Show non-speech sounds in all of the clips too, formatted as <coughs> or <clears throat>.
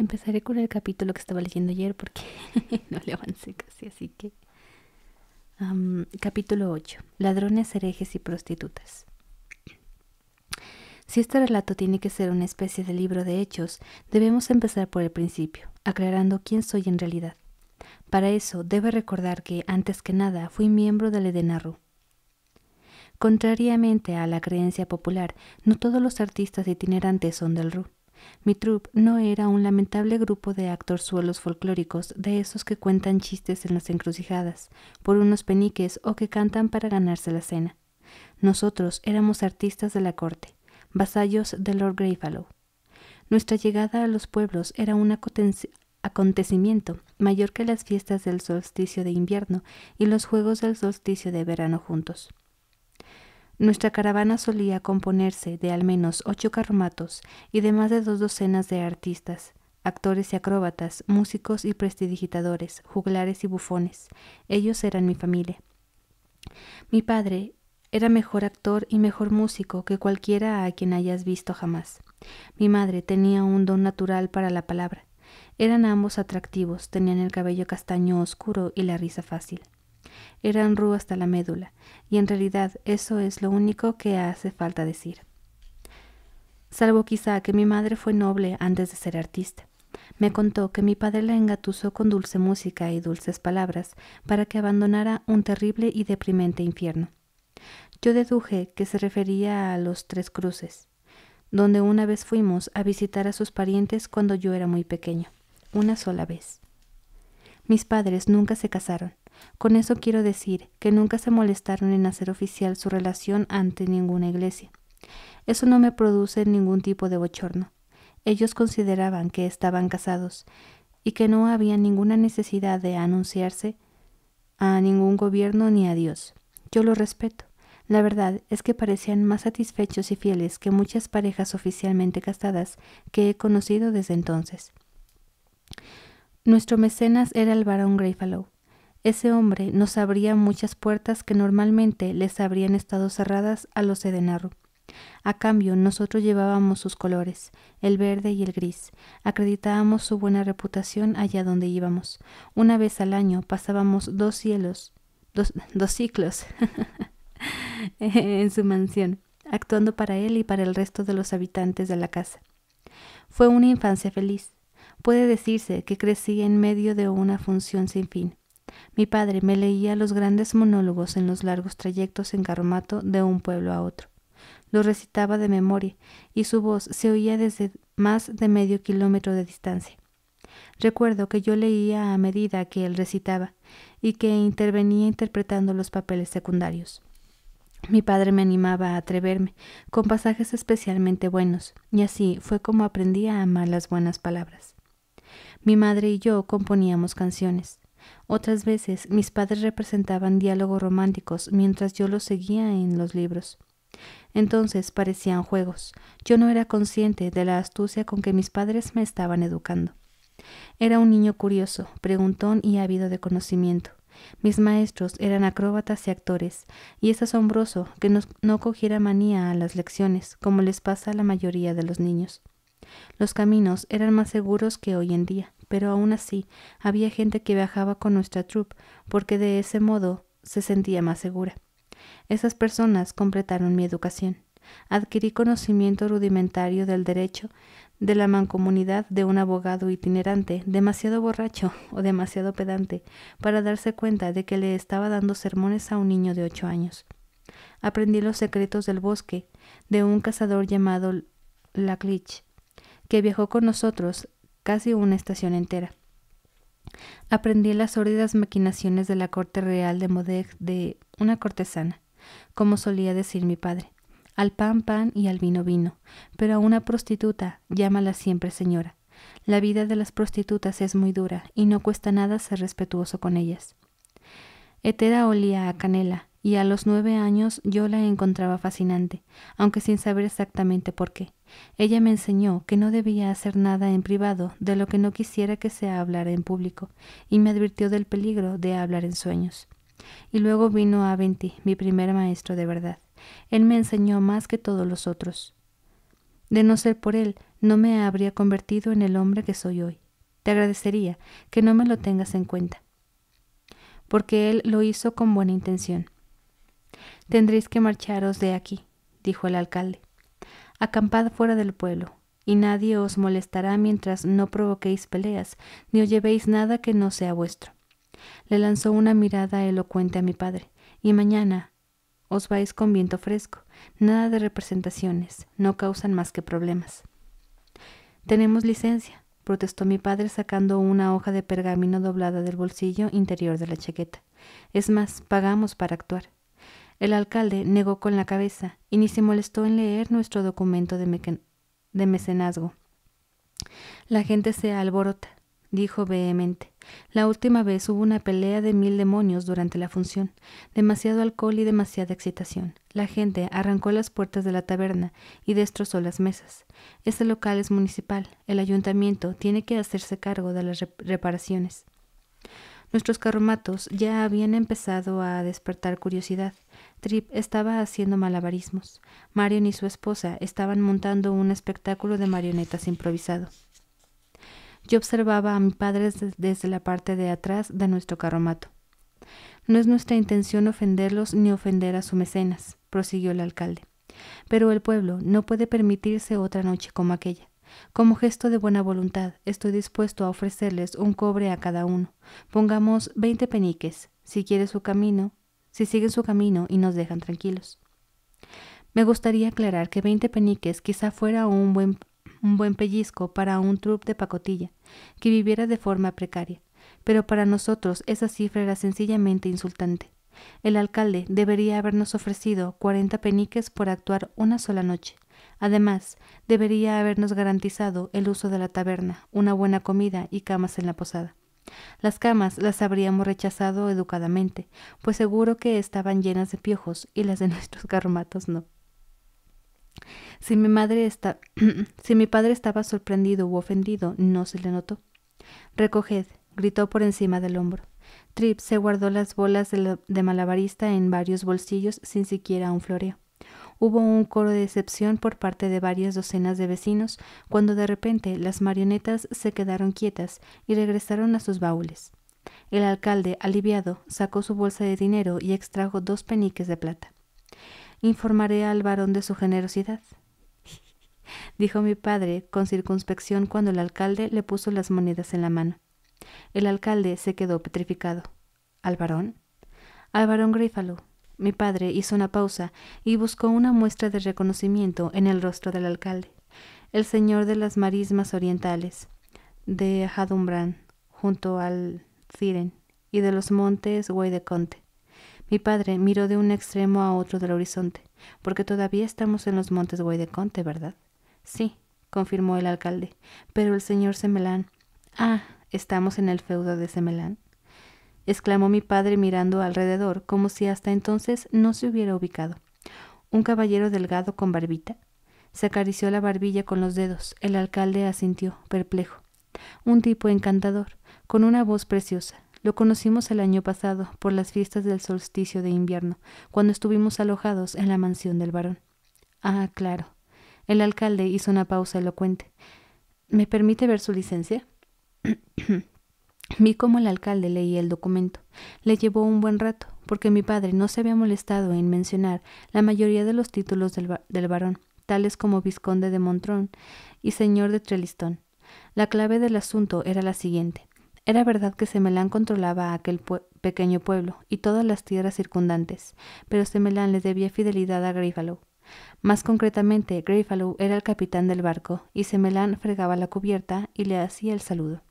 Empezaré con el capítulo que estaba leyendo ayer porque <laughs> no le avancé casi, así que... capítulo 8. Ladrones, herejes y prostitutas. Si este relato tiene que ser una especie de libro de hechos, debemos empezar por el principio, aclarando quién soy en realidad. Para eso debe recordar que, antes que nada, fui miembro del Edenarru. Contrariamente a la creencia popular, no todos los artistas itinerantes son del RU. Mi troupe no era un lamentable grupo de actorzuelos folclóricos, de esos que cuentan chistes en las encrucijadas, por unos peniques o que cantan para ganarse la cena. Nosotros éramos artistas de la corte, vasallos de Lord Greyfallow. Nuestra llegada a los pueblos era un acontecimiento mayor que las fiestas del solsticio de invierno y los juegos del solsticio de verano juntos. Nuestra caravana solía componerse de al menos ocho carromatos y de más de dos docenas de artistas, actores y acróbatas, músicos y prestidigitadores, juglares y bufones. Ellos eran mi familia. Mi padre era mejor actor y mejor músico que cualquiera a quien hayas visto jamás. Mi madre tenía un don natural para la palabra. Eran ambos atractivos, tenían el cabello castaño oscuro y la risa fácil. Eran ru hasta la médula, y en realidad eso es lo único que hace falta decir. Salvo quizá que mi madre fue noble antes de ser artista. Me contó que mi padre la engatusó con dulce música y dulces palabras para que abandonara un terrible y deprimente infierno. Yo deduje que se refería a los Tres Cruces, donde una vez fuimos a visitar a sus parientes cuando yo era muy pequeño, una sola vez. Mis padres nunca se casaron. Con eso quiero decir que nunca se molestaron en hacer oficial su relación ante ninguna iglesia. Eso no me produce ningún tipo de bochorno. Ellos consideraban que estaban casados y que no había ninguna necesidad de anunciarse a ningún gobierno ni a Dios. Yo lo respeto. La verdad es que parecían más satisfechos y fieles que muchas parejas oficialmente casadas que he conocido desde entonces. Nuestro mecenas era el barón Greyfallow. Ese hombre nos abría muchas puertas que normalmente les habrían estado cerradas a los Edenarru. A cambio, nosotros llevábamos sus colores, el verde y el gris. Acreditábamos su buena reputación allá donde íbamos. Una vez al año pasábamos dos cielos, dos, dos ciclos <laughs> en su mansión, actuando para él y para el resto de los habitantes de la casa. Fue una infancia feliz. Puede decirse que crecí en medio de una función sin fin. Mi padre me leía los grandes monólogos en los largos trayectos en carromato de un pueblo a otro. Los recitaba de memoria y su voz se oía desde más de medio kilómetro de distancia. Recuerdo que yo leía a medida que él recitaba y que intervenía interpretando los papeles secundarios. Mi padre me animaba a atreverme, con pasajes especialmente buenos, y así fue como aprendí a amar las buenas palabras. Mi madre y yo componíamos canciones. Otras veces mis padres representaban diálogos románticos mientras yo los seguía en los libros. Entonces parecían juegos. Yo no era consciente de la astucia con que mis padres me estaban educando. Era un niño curioso, preguntón y ávido de conocimiento. Mis maestros eran acróbatas y actores, y es asombroso que no, cogiera manía a las lecciones, como les pasa a la mayoría de los niños. Los caminos eran más seguros que hoy en día, pero aún así había gente que viajaba con nuestra troupe porque de ese modo se sentía más segura. Esas personas completaron mi educación. Adquirí conocimiento rudimentario del derecho, de la mancomunidad de un abogado itinerante, demasiado borracho <laughs> o demasiado pedante, para darse cuenta de que le estaba dando sermones a un niño de ocho años. Aprendí los secretos del bosque de un cazador llamado Laclich, que viajó con nosotros casi una estación entera. Aprendí las sórdidas maquinaciones de la corte real de Modeg de una cortesana, como solía decir mi padre al pan pan y al vino vino, pero a una prostituta llámala siempre señora. La vida de las prostitutas es muy dura y no cuesta nada ser respetuoso con ellas. Etera olía a canela, y a los nueve años yo la encontraba fascinante, aunque sin saber exactamente por qué. Ella me enseñó que no debía hacer nada en privado de lo que no quisiera que se hablara en público, y me advirtió del peligro de hablar en sueños. Y luego vino Aventi, mi primer maestro de verdad. Él me enseñó más que todos los otros. De no ser por él, no me habría convertido en el hombre que soy hoy. Te agradecería que no me lo tengas en cuenta, porque él lo hizo con buena intención. Tendréis que marcharos de aquí, dijo el alcalde. Acampad fuera del pueblo, y nadie os molestará mientras no provoquéis peleas, ni os llevéis nada que no sea vuestro. Le lanzó una mirada elocuente a mi padre, y mañana os vais con viento fresco. Nada de representaciones, no causan más que problemas. Tenemos licencia, protestó mi padre sacando una hoja de pergamino doblada del bolsillo interior de la chaqueta. Es más, pagamos para actuar. El alcalde negó con la cabeza y ni se molestó en leer nuestro documento de, de mecenazgo. La gente se alborota, dijo vehemente. La última vez hubo una pelea de mil demonios durante la función, demasiado alcohol y demasiada excitación. La gente arrancó las puertas de la taberna y destrozó las mesas. Este local es municipal. El ayuntamiento tiene que hacerse cargo de las reparaciones. Nuestros carromatos ya habían empezado a despertar curiosidad. Trip estaba haciendo malabarismos. Marion y su esposa estaban montando un espectáculo de marionetas improvisado. Yo observaba a mi padre desde la parte de atrás de nuestro carromato. No es nuestra intención ofenderlos ni ofender a su mecenas, prosiguió el alcalde. Pero el pueblo no puede permitirse otra noche como aquella. Como gesto de buena voluntad, estoy dispuesto a ofrecerles un cobre a cada uno. Pongamos veinte peniques, si quiere su camino, si siguen su camino y nos dejan tranquilos. Me gustaría aclarar que veinte peniques quizá fuera un buen, un buen pellizco para un trup de pacotilla, que viviera de forma precaria, pero para nosotros esa cifra era sencillamente insultante. El alcalde debería habernos ofrecido cuarenta peniques por actuar una sola noche, Además, debería habernos garantizado el uso de la taberna, una buena comida y camas en la posada. Las camas las habríamos rechazado educadamente, pues seguro que estaban llenas de piojos y las de <laughs> nuestros garromatos no. Si mi madre está, <clears throat> si mi padre estaba sorprendido u ofendido, no se le notó. Recoged, gritó por encima del hombro. Trip se guardó las bolas de, de malabarista en varios bolsillos sin siquiera un floreo. Hubo un coro de decepción por parte de varias docenas de vecinos cuando de repente las marionetas se quedaron quietas y regresaron a sus baúles. El alcalde, aliviado, sacó su bolsa de dinero y extrajo dos peniques de plata. Informaré al varón de su generosidad, <laughs> dijo mi padre con circunspección cuando el alcalde le puso las monedas en la mano. El alcalde se quedó petrificado. ¿Al varón? Al varón Grífalo, mi padre hizo una pausa y buscó una muestra de reconocimiento en el rostro del alcalde. El señor de las marismas orientales, de Hadumbran, junto al Ciren, y de los montes Conte. Mi padre miró de un extremo a otro del horizonte, porque todavía estamos en los montes Conte, ¿verdad? Sí, confirmó el alcalde, pero el señor Semelán. Ah, estamos en el feudo de Semelán exclamó mi padre mirando alrededor, como si hasta entonces no se hubiera ubicado. Un caballero delgado con barbita. Se acarició la barbilla con los dedos. El alcalde asintió, perplejo. Un tipo encantador, con una voz preciosa. Lo conocimos el año pasado, por las fiestas del solsticio de invierno, cuando estuvimos alojados en la mansión del varón. Ah, claro. El alcalde hizo una pausa elocuente. ¿Me permite ver su licencia? <clears throat> Vi cómo el alcalde leía el documento. Le llevó un buen rato, porque mi padre no se había molestado en mencionar la mayoría de los títulos del, del varón, tales como vizconde de Montrón y señor de Trelistón. La clave del asunto era la siguiente. Era verdad que Semelán controlaba aquel pequeño pueblo y todas las tierras circundantes, pero Semelán le debía fidelidad a Greyfallow. Más concretamente, Greyfallow era el capitán del barco, y Semelán fregaba la cubierta y le hacía el saludo.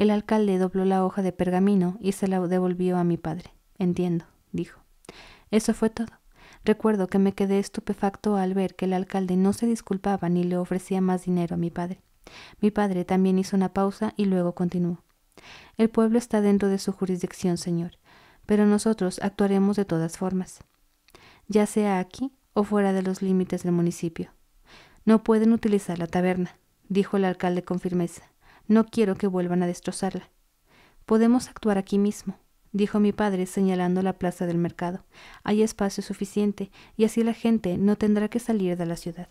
El alcalde dobló la hoja de pergamino y se la devolvió a mi padre. Entiendo, dijo. Eso fue todo. Recuerdo que me quedé estupefacto al ver que el alcalde no se disculpaba ni le ofrecía más dinero a mi padre. Mi padre también hizo una pausa y luego continuó. El pueblo está dentro de su jurisdicción, señor, pero nosotros actuaremos de todas formas, ya sea aquí o fuera de los límites del municipio. No pueden utilizar la taberna, dijo el alcalde con firmeza. No quiero que vuelvan a destrozarla. Podemos actuar aquí mismo, dijo mi padre señalando la plaza del mercado. Hay espacio suficiente y así la gente no tendrá que salir de la ciudad.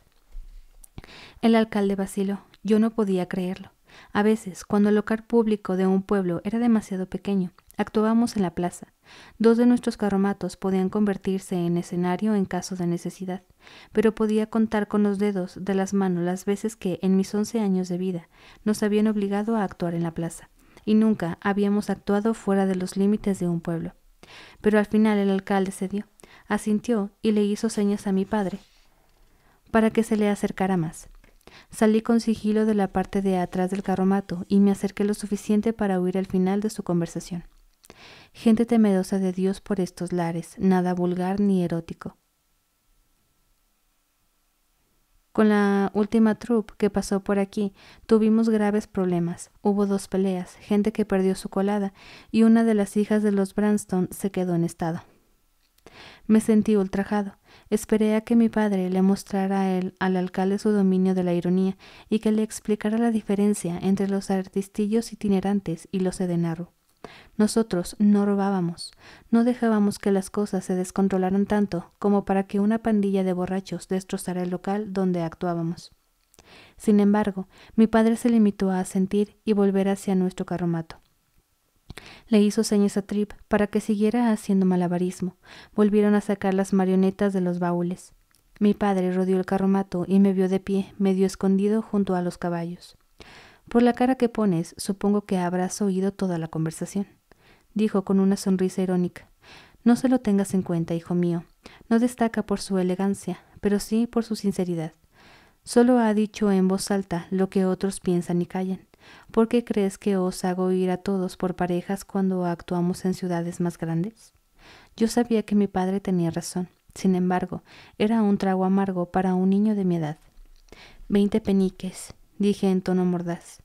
El alcalde vaciló. Yo no podía creerlo. A veces, cuando el local público de un pueblo era demasiado pequeño, actuábamos en la plaza. Dos de nuestros carromatos podían convertirse en escenario en caso de necesidad, pero podía contar con los dedos de las manos las veces que, en mis once años de vida, nos habían obligado a actuar en la plaza, y nunca habíamos actuado fuera de los límites de un pueblo. Pero al final el alcalde cedió, asintió y le hizo señas a mi padre para que se le acercara más. Salí con sigilo de la parte de atrás del carromato y me acerqué lo suficiente para oír el final de su conversación. Gente temerosa de Dios por estos lares, nada vulgar ni erótico. Con la última troupe que pasó por aquí tuvimos graves problemas. Hubo dos peleas, gente que perdió su colada y una de las hijas de los Branston se quedó en estado. Me sentí ultrajado. Esperé a que mi padre le mostrara a él, al alcalde su dominio de la ironía y que le explicara la diferencia entre los artistillos itinerantes y los edenarro. Nosotros no robábamos, no dejábamos que las cosas se descontrolaran tanto como para que una pandilla de borrachos destrozara el local donde actuábamos. Sin embargo, mi padre se limitó a asentir y volver hacia nuestro carromato. Le hizo señas a Trip para que siguiera haciendo malabarismo. Volvieron a sacar las marionetas de los baúles. Mi padre rodeó el carromato y me vio de pie, medio escondido junto a los caballos. Por la cara que pones, supongo que habrás oído toda la conversación, dijo con una sonrisa irónica. No se lo tengas en cuenta, hijo mío. No destaca por su elegancia, pero sí por su sinceridad. Solo ha dicho en voz alta lo que otros piensan y callan. ¿Por qué crees que os hago ir a todos por parejas cuando actuamos en ciudades más grandes? Yo sabía que mi padre tenía razón. Sin embargo, era un trago amargo para un niño de mi edad. Veinte peniques, dije en tono mordaz.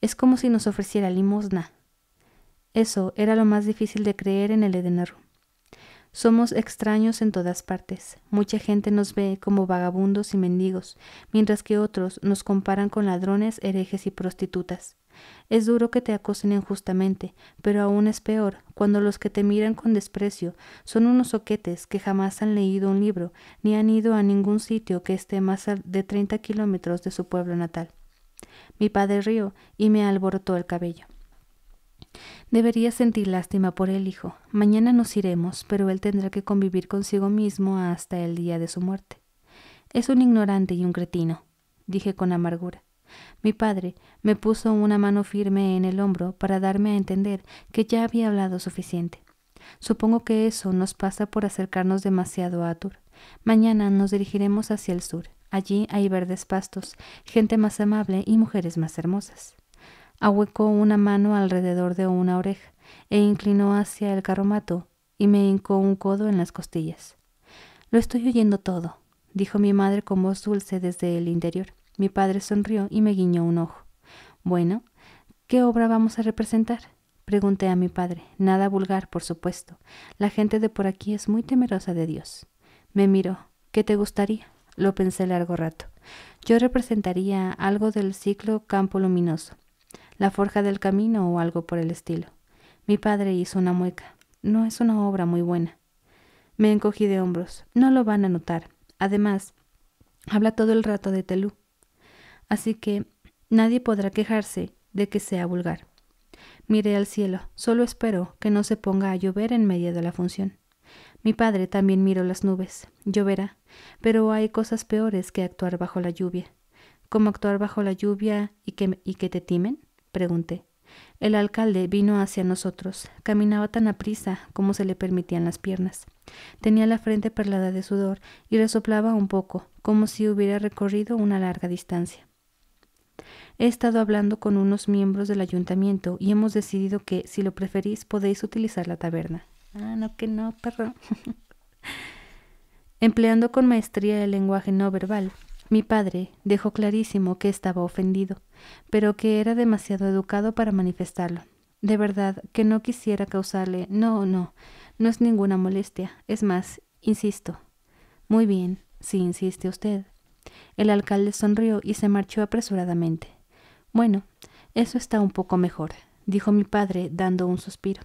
Es como si nos ofreciera limosna. Eso era lo más difícil de creer en el Edenaru. Somos extraños en todas partes. Mucha gente nos ve como vagabundos y mendigos, mientras que otros nos comparan con ladrones, herejes y prostitutas. Es duro que te acosen injustamente, pero aún es peor cuando los que te miran con desprecio son unos soquetes que jamás han leído un libro ni han ido a ningún sitio que esté más de treinta kilómetros de su pueblo natal. Mi padre rió y me alborotó el cabello. Debería sentir lástima por él, hijo. Mañana nos iremos, pero él tendrá que convivir consigo mismo hasta el día de su muerte. Es un ignorante y un cretino, dije con amargura. Mi padre me puso una mano firme en el hombro para darme a entender que ya había hablado suficiente. Supongo que eso nos pasa por acercarnos demasiado a Atur. Mañana nos dirigiremos hacia el sur. Allí hay verdes pastos, gente más amable y mujeres más hermosas ahuecó una mano alrededor de una oreja e inclinó hacia el carromato y me hincó un codo en las costillas. Lo estoy oyendo todo, dijo mi madre con voz dulce desde el interior. Mi padre sonrió y me guiñó un ojo. Bueno, ¿qué obra vamos a representar? Pregunté a mi padre. Nada vulgar, por supuesto. La gente de por aquí es muy temerosa de Dios. Me miró. ¿Qué te gustaría? Lo pensé largo rato. Yo representaría algo del ciclo Campo Luminoso la forja del camino o algo por el estilo. Mi padre hizo una mueca. No es una obra muy buena. Me encogí de hombros. No lo van a notar. Además, habla todo el rato de Telú. Así que nadie podrá quejarse de que sea vulgar. Miré al cielo. Solo espero que no se ponga a llover en medio de la función. Mi padre también miró las nubes. Lloverá. Pero hay cosas peores que actuar bajo la lluvia. ¿Cómo actuar bajo la lluvia y que, y que te timen? Pregunté. El alcalde vino hacia nosotros. Caminaba tan aprisa como se le permitían las piernas. Tenía la frente perlada de sudor y resoplaba un poco, como si hubiera recorrido una larga distancia. He estado hablando con unos miembros del ayuntamiento y hemos decidido que, si lo preferís, podéis utilizar la taberna. Ah, no, que no, perro. <laughs> Empleando con maestría el lenguaje no verbal, mi padre dejó clarísimo que estaba ofendido, pero que era demasiado educado para manifestarlo. De verdad que no quisiera causarle. No, no, no es ninguna molestia. Es más, insisto. Muy bien, si insiste usted. El alcalde sonrió y se marchó apresuradamente. Bueno, eso está un poco mejor, dijo mi padre, dando un suspiro.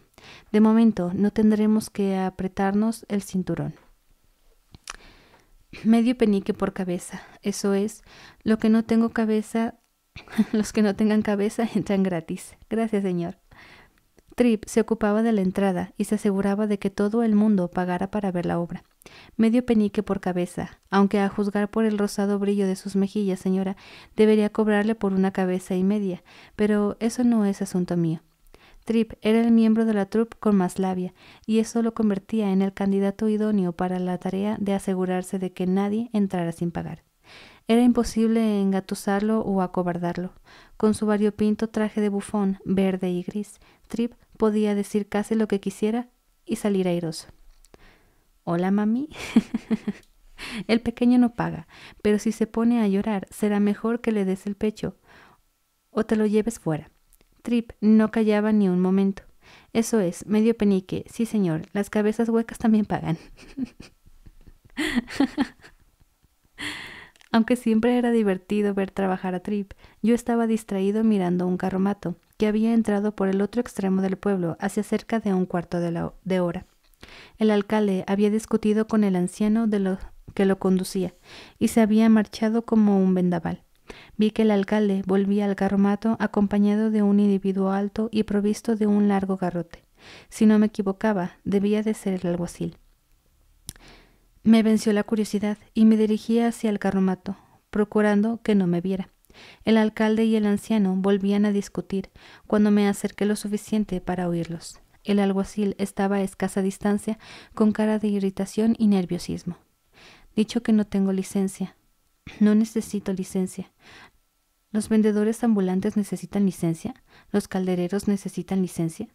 De momento no tendremos que apretarnos el cinturón. Medio penique por cabeza. Eso es, lo que no tengo cabeza, <laughs> los que no tengan cabeza <laughs> entran gratis. Gracias, señor. Trip se ocupaba de la entrada y se aseguraba de que todo el mundo pagara para ver la obra. Medio penique por cabeza, aunque a juzgar por el rosado brillo de sus mejillas, señora, debería cobrarle por una cabeza y media, pero eso no es asunto mío. Trip era el miembro de la troupe con más labia, y eso lo convertía en el candidato idóneo para la tarea de asegurarse de que nadie entrara sin pagar. Era imposible engatusarlo o acobardarlo. Con su variopinto traje de bufón, verde y gris, Trip podía decir casi lo que quisiera y salir airoso. Hola, mami. <laughs> el pequeño no paga, pero si se pone a llorar, será mejor que le des el pecho o te lo lleves fuera. Trip no callaba ni un momento. Eso es, medio penique. Sí, señor, las cabezas huecas también pagan. <laughs> Aunque siempre era divertido ver trabajar a Trip, yo estaba distraído mirando un carromato que había entrado por el otro extremo del pueblo hacia cerca de un cuarto de, de hora. El alcalde había discutido con el anciano de lo que lo conducía y se había marchado como un vendaval. Vi que el alcalde volvía al carromato acompañado de un individuo alto y provisto de un largo garrote. Si no me equivocaba, debía de ser el alguacil. Me venció la curiosidad y me dirigí hacia el carromato, procurando que no me viera. El alcalde y el anciano volvían a discutir cuando me acerqué lo suficiente para oírlos. El alguacil estaba a escasa distancia, con cara de irritación y nerviosismo. Dicho que no tengo licencia, no necesito licencia. ¿Los vendedores ambulantes necesitan licencia? ¿Los caldereros necesitan licencia?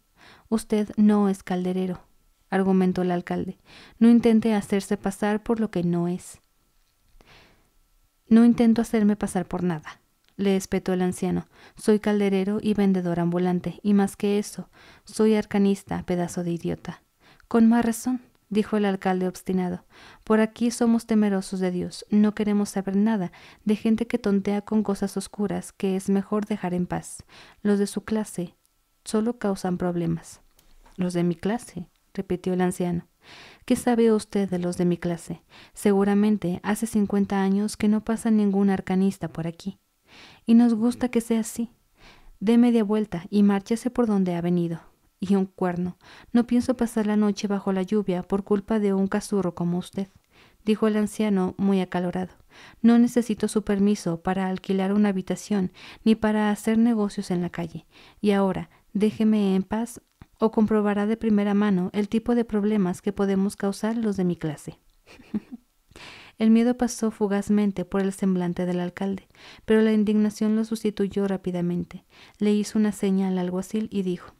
Usted no es calderero, argumentó el alcalde. No intente hacerse pasar por lo que no es. No intento hacerme pasar por nada, le espetó el anciano. Soy calderero y vendedor ambulante, y más que eso, soy arcanista, pedazo de idiota. Con más razón, dijo el alcalde obstinado. Por aquí somos temerosos de Dios, no queremos saber nada de gente que tontea con cosas oscuras que es mejor dejar en paz. Los de su clase solo causan problemas. Los de mi clase, repitió el anciano. ¿Qué sabe usted de los de mi clase? Seguramente hace cincuenta años que no pasa ningún arcanista por aquí. Y nos gusta que sea así. Dé media vuelta y márchese por donde ha venido y un cuerno. No pienso pasar la noche bajo la lluvia por culpa de un cazurro como usted, dijo el anciano muy acalorado. No necesito su permiso para alquilar una habitación ni para hacer negocios en la calle. Y ahora, déjeme en paz o comprobará de primera mano el tipo de problemas que podemos causar los de mi clase. <laughs> el miedo pasó fugazmente por el semblante del alcalde, pero la indignación lo sustituyó rápidamente. Le hizo una seña al alguacil y dijo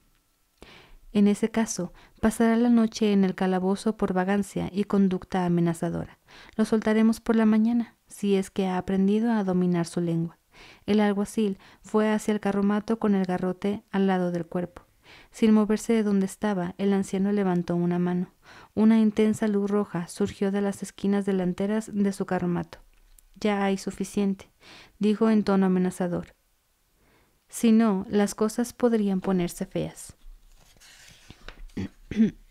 en ese caso, pasará la noche en el calabozo por vagancia y conducta amenazadora. Lo soltaremos por la mañana, si es que ha aprendido a dominar su lengua. El alguacil fue hacia el carromato con el garrote al lado del cuerpo. Sin moverse de donde estaba, el anciano levantó una mano. Una intensa luz roja surgió de las esquinas delanteras de su carromato. Ya hay suficiente, dijo en tono amenazador. Si no, las cosas podrían ponerse feas. <clears throat>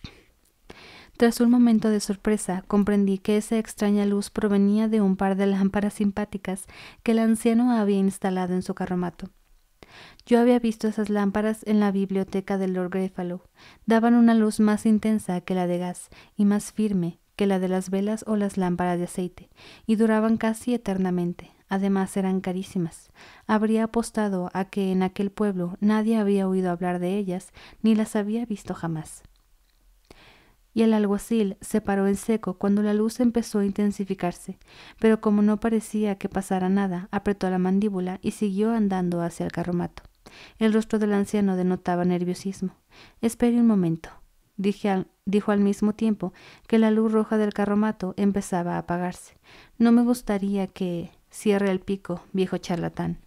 Tras un momento de sorpresa, comprendí que esa extraña luz provenía de un par de lámparas simpáticas que el anciano había instalado en su carromato. Yo había visto esas lámparas en la biblioteca de Lord Greyfallow. Daban una luz más intensa que la de gas y más firme que la de las velas o las lámparas de aceite, y duraban casi eternamente. Además eran carísimas. Habría apostado a que en aquel pueblo nadie había oído hablar de ellas ni las había visto jamás y el alguacil se paró en seco cuando la luz empezó a intensificarse, pero como no parecía que pasara nada, apretó la mandíbula y siguió andando hacia el carromato. El rostro del anciano denotaba nerviosismo. Espere un momento, dijo al mismo tiempo que la luz roja del carromato empezaba a apagarse. No me gustaría que... Cierre el pico, viejo charlatán.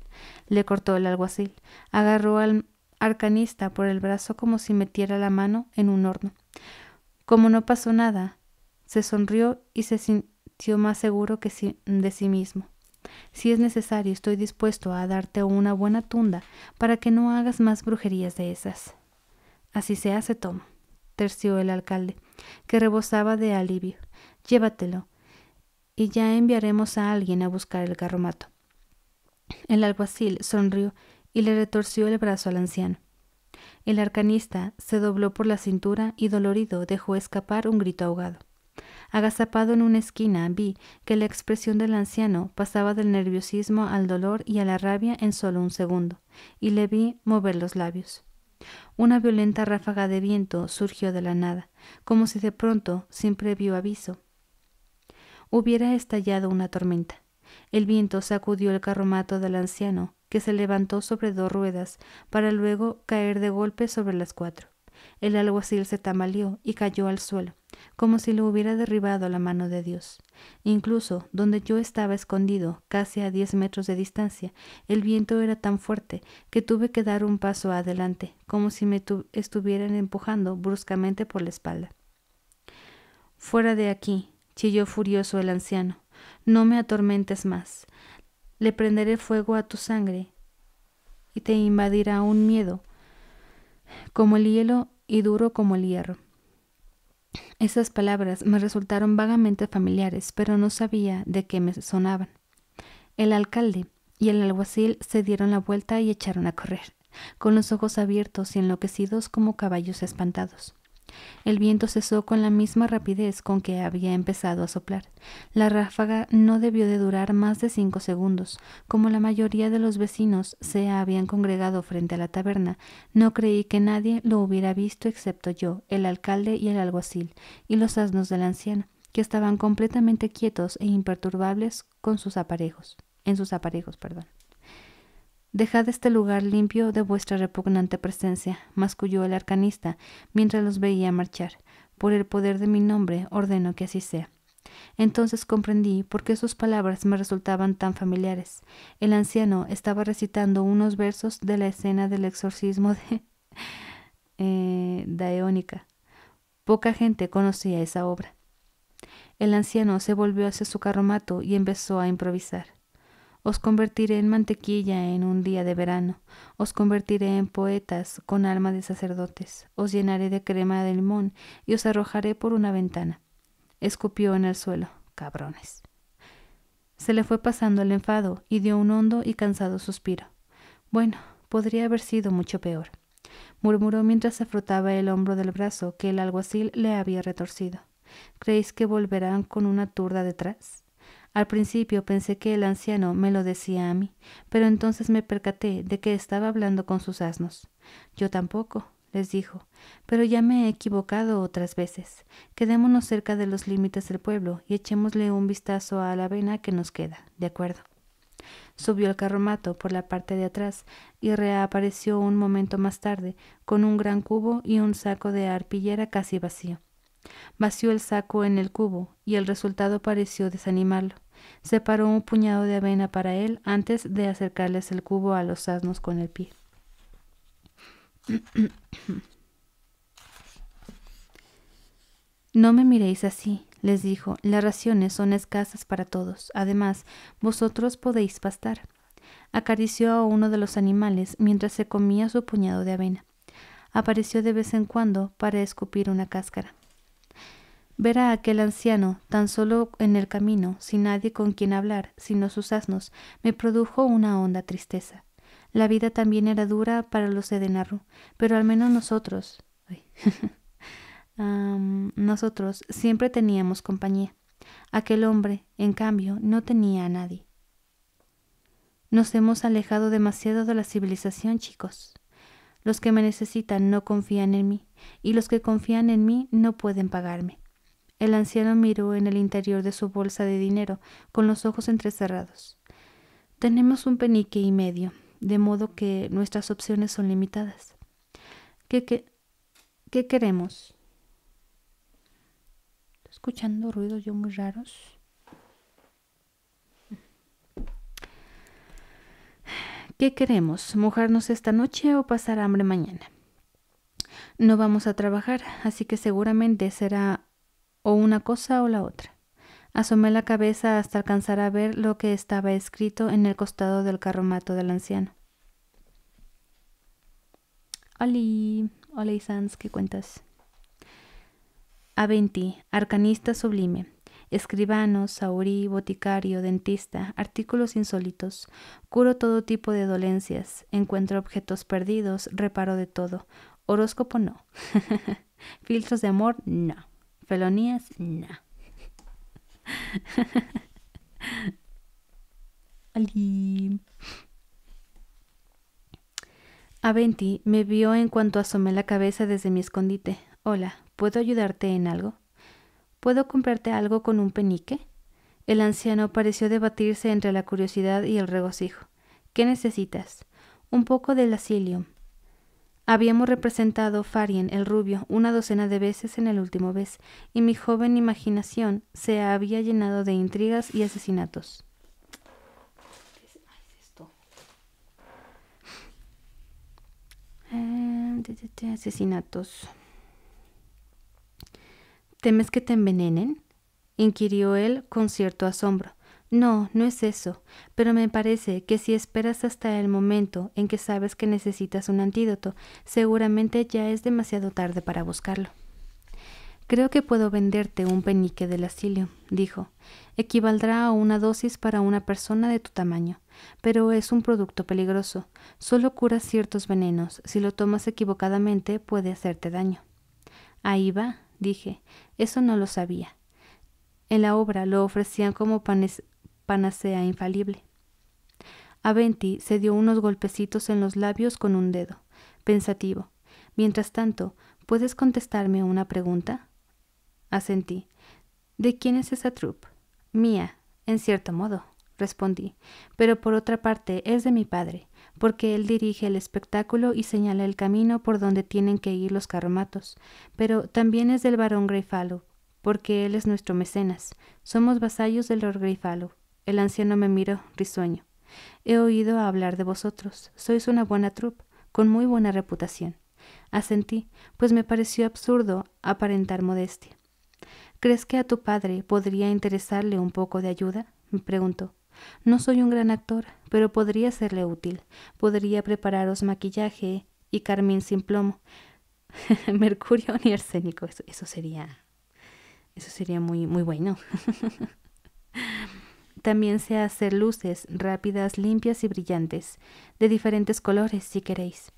Le cortó el alguacil. Agarró al arcanista por el brazo como si metiera la mano en un horno. Como no pasó nada, se sonrió y se sintió más seguro que de sí mismo. Si es necesario, estoy dispuesto a darte una buena tunda para que no hagas más brujerías de esas. Así se hace, Tom, terció el alcalde, que rebosaba de alivio. Llévatelo. y ya enviaremos a alguien a buscar el carromato. El alguacil sonrió y le retorció el brazo al anciano. El arcanista se dobló por la cintura y dolorido dejó escapar un grito ahogado. Agazapado en una esquina, vi que la expresión del anciano pasaba del nerviosismo al dolor y a la rabia en solo un segundo, y le vi mover los labios. Una violenta ráfaga de viento surgió de la nada, como si de pronto, sin previo aviso, hubiera estallado una tormenta. El viento sacudió el carromato del anciano, que se levantó sobre dos ruedas, para luego caer de golpe sobre las cuatro. El alguacil se tambaleó y cayó al suelo, como si lo hubiera derribado la mano de Dios. Incluso donde yo estaba escondido, casi a diez metros de distancia, el viento era tan fuerte que tuve que dar un paso adelante, como si me estuvieran empujando bruscamente por la espalda. Fuera de aquí, chilló furioso el anciano. No me atormentes más. Le prenderé fuego a tu sangre y te invadirá un miedo como el hielo y duro como el hierro. Esas palabras me resultaron vagamente familiares, pero no sabía de qué me sonaban. El alcalde y el alguacil se dieron la vuelta y echaron a correr, con los ojos abiertos y enloquecidos como caballos espantados. El viento cesó con la misma rapidez con que había empezado a soplar. La ráfaga no debió de durar más de cinco segundos. Como la mayoría de los vecinos se habían congregado frente a la taberna, no creí que nadie lo hubiera visto excepto yo, el alcalde y el alguacil, y los asnos del anciano, que estaban completamente quietos e imperturbables con sus aparejos, en sus aparejos, perdón. Dejad este lugar limpio de vuestra repugnante presencia, masculló el arcanista mientras los veía marchar. Por el poder de mi nombre ordeno que así sea. Entonces comprendí por qué sus palabras me resultaban tan familiares. El anciano estaba recitando unos versos de la escena del exorcismo de <laughs> eh, Daeónica. Poca gente conocía esa obra. El anciano se volvió hacia su carromato y empezó a improvisar. Os convertiré en mantequilla en un día de verano, os convertiré en poetas con alma de sacerdotes, os llenaré de crema de limón y os arrojaré por una ventana. Escupió en el suelo, cabrones. Se le fue pasando el enfado y dio un hondo y cansado suspiro. Bueno, podría haber sido mucho peor, murmuró mientras se frotaba el hombro del brazo que el alguacil le había retorcido. ¿Creéis que volverán con una turda detrás? Al principio pensé que el anciano me lo decía a mí, pero entonces me percaté de que estaba hablando con sus asnos. Yo tampoco, les dijo, pero ya me he equivocado otras veces. Quedémonos cerca de los límites del pueblo y echémosle un vistazo a la avena que nos queda, ¿de acuerdo? Subió al carromato por la parte de atrás y reapareció un momento más tarde con un gran cubo y un saco de arpillera casi vacío. Vació el saco en el cubo y el resultado pareció desanimarlo. Separó un puñado de avena para él antes de acercarles el cubo a los asnos con el pie. <clears throat> No me miréis así, les dijo, las raciones son escasas para todos. Además, vosotros podéis pastar. Acarició a uno de los animales mientras se comía su puñado de avena. Apareció de vez en cuando para escupir una cáscara. Ver a aquel anciano tan solo en el camino, sin nadie con quien hablar, sino sus asnos, me produjo una honda tristeza. La vida también era dura para los Edenarru, pero al menos nosotros, <laughs> nosotros siempre teníamos compañía. Aquel hombre, en cambio, no tenía a nadie. Nos hemos alejado demasiado de la civilización, chicos. Los que me necesitan no confían en mí, y los que confían en mí no pueden pagarme. El anciano miró en el interior de su bolsa de dinero, con los ojos entrecerrados. Tenemos un penique y medio, de modo que nuestras opciones son limitadas. ¿Qué, qué, qué queremos? Estoy escuchando ruidos yo muy raros. ¿Qué queremos? ¿Mojarnos esta noche o pasar hambre mañana? No vamos a trabajar, así que seguramente será o una cosa o la otra. Asomé la cabeza hasta alcanzar a ver lo que estaba escrito en el costado del carromato del anciano. Oli, Oli Sans, ¿qué cuentas? Aventi, arcanista sublime. escribano, saurí, boticario, dentista, artículos insólitos. Curo todo tipo de dolencias, encuentro objetos perdidos, reparo de todo. Horóscopo no. <laughs> Filtros de amor no. Felonías no. <laughs> Ali. Aventi me vio en cuanto asomé la cabeza desde mi escondite. Hola, ¿puedo ayudarte en algo? ¿Puedo comprarte algo con un penique? El anciano pareció debatirse entre la curiosidad y el regocijo. ¿Qué necesitas? Un poco de lacilium. Habíamos representado Farien el rubio una docena de veces en el último vez, y mi joven imaginación se había llenado de intrigas y asesinatos. Eh, asesinatos. ¿Temes que te envenenen? inquirió él con cierto asombro. No, no es eso, pero me parece que si esperas hasta el momento en que sabes que necesitas un antídoto, seguramente ya es demasiado tarde para buscarlo. Creo que puedo venderte un penique del asilio, dijo. Equivaldrá a una dosis para una persona de tu tamaño, pero es un producto peligroso. Solo cura ciertos venenos. Si lo tomas equivocadamente puede hacerte daño. Ahí va, dije. Eso no lo sabía. En la obra lo ofrecían como panacea infalible. Aventi se dio unos golpecitos en los labios con un dedo, pensativo. Mientras tanto, ¿puedes contestarme una pregunta? Asentí. ¿De quién es esa troupe? Mía, en cierto modo, respondí. Pero por otra parte es de mi padre, porque él dirige el espectáculo y señala el camino por donde tienen que ir los carromatos. Pero también es del barón Greyfallow, porque él es nuestro mecenas. Somos vasallos del Lord Greyfallow. El anciano me miró, risueño. He oído hablar de vosotros. Sois una buena troupe, con muy buena reputación. Asentí, pues me pareció absurdo aparentar modestia. ¿Crees que a tu padre podría interesarle un poco de ayuda? me preguntó. No soy un gran actor, pero podría serle útil. Podría prepararos maquillaje y carmín sin plomo. <laughs> Mercurio ni arsénico, eso, eso, sería. Eso sería muy, muy bueno. <laughs> También sé hacer luces rápidas, limpias y brillantes, de diferentes colores, si queréis.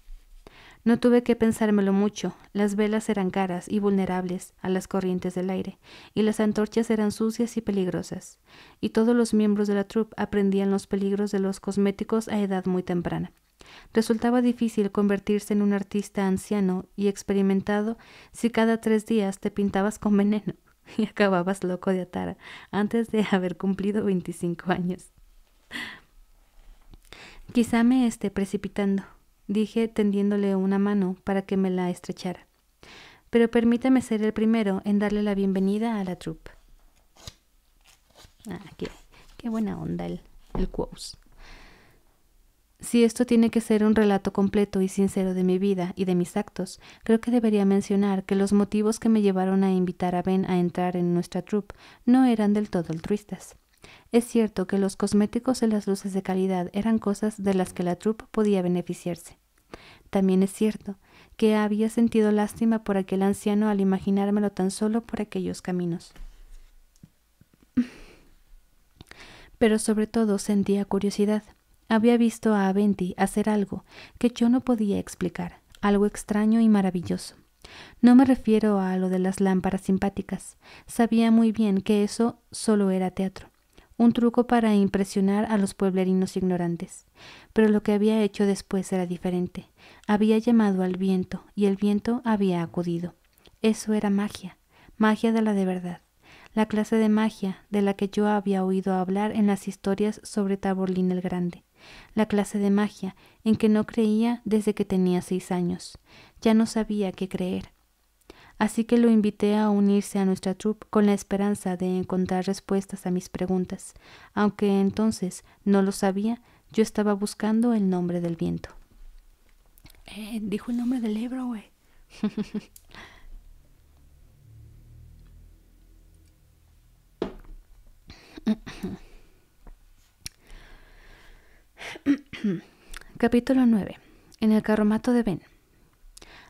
No tuve que pensármelo mucho. Las velas eran caras y vulnerables a las corrientes del aire, y las antorchas eran sucias y peligrosas. Y todos los miembros de la troupe aprendían los peligros de los cosméticos a edad muy temprana. Resultaba difícil convertirse en un artista anciano y experimentado si cada tres días te pintabas con veneno <laughs> y acababas loco de atara antes de haber cumplido veinticinco años. Quizá me esté precipitando, dije tendiéndole una mano para que me la estrechara. Pero permítame ser el primero en darle la bienvenida a la troupe. Ah, qué, qué buena onda el, el. Si esto tiene que ser un relato completo y sincero de mi vida y de mis actos, creo que debería mencionar que los motivos que me llevaron a invitar a Ben a entrar en nuestra troupe no eran del todo altruistas. Es cierto que los cosméticos y las luces de calidad eran cosas de las que la troupe podía beneficiarse. También es cierto que había sentido lástima por aquel anciano al imaginármelo tan solo por aquellos caminos. Pero sobre todo sentía curiosidad. Había visto a Aventi hacer algo que yo no podía explicar, algo extraño y maravilloso. No me refiero a lo de las lámparas simpáticas. Sabía muy bien que eso solo era teatro un truco para impresionar a los pueblerinos ignorantes. Pero lo que había hecho después era diferente. Había llamado al viento y el viento había acudido. Eso era magia, magia de la de verdad, la clase de magia de la que yo había oído hablar en las historias sobre Taborlín el Grande, la clase de magia en que no creía desde que tenía seis años. Ya no sabía qué creer así que lo invité a unirse a nuestra troupe con la esperanza de encontrar respuestas a mis preguntas. Aunque entonces no lo sabía, yo estaba buscando el nombre del viento. Eh, dijo el nombre del Ebro, güey. <laughs> <clears throat> Capítulo 9. En el carromato de Ben.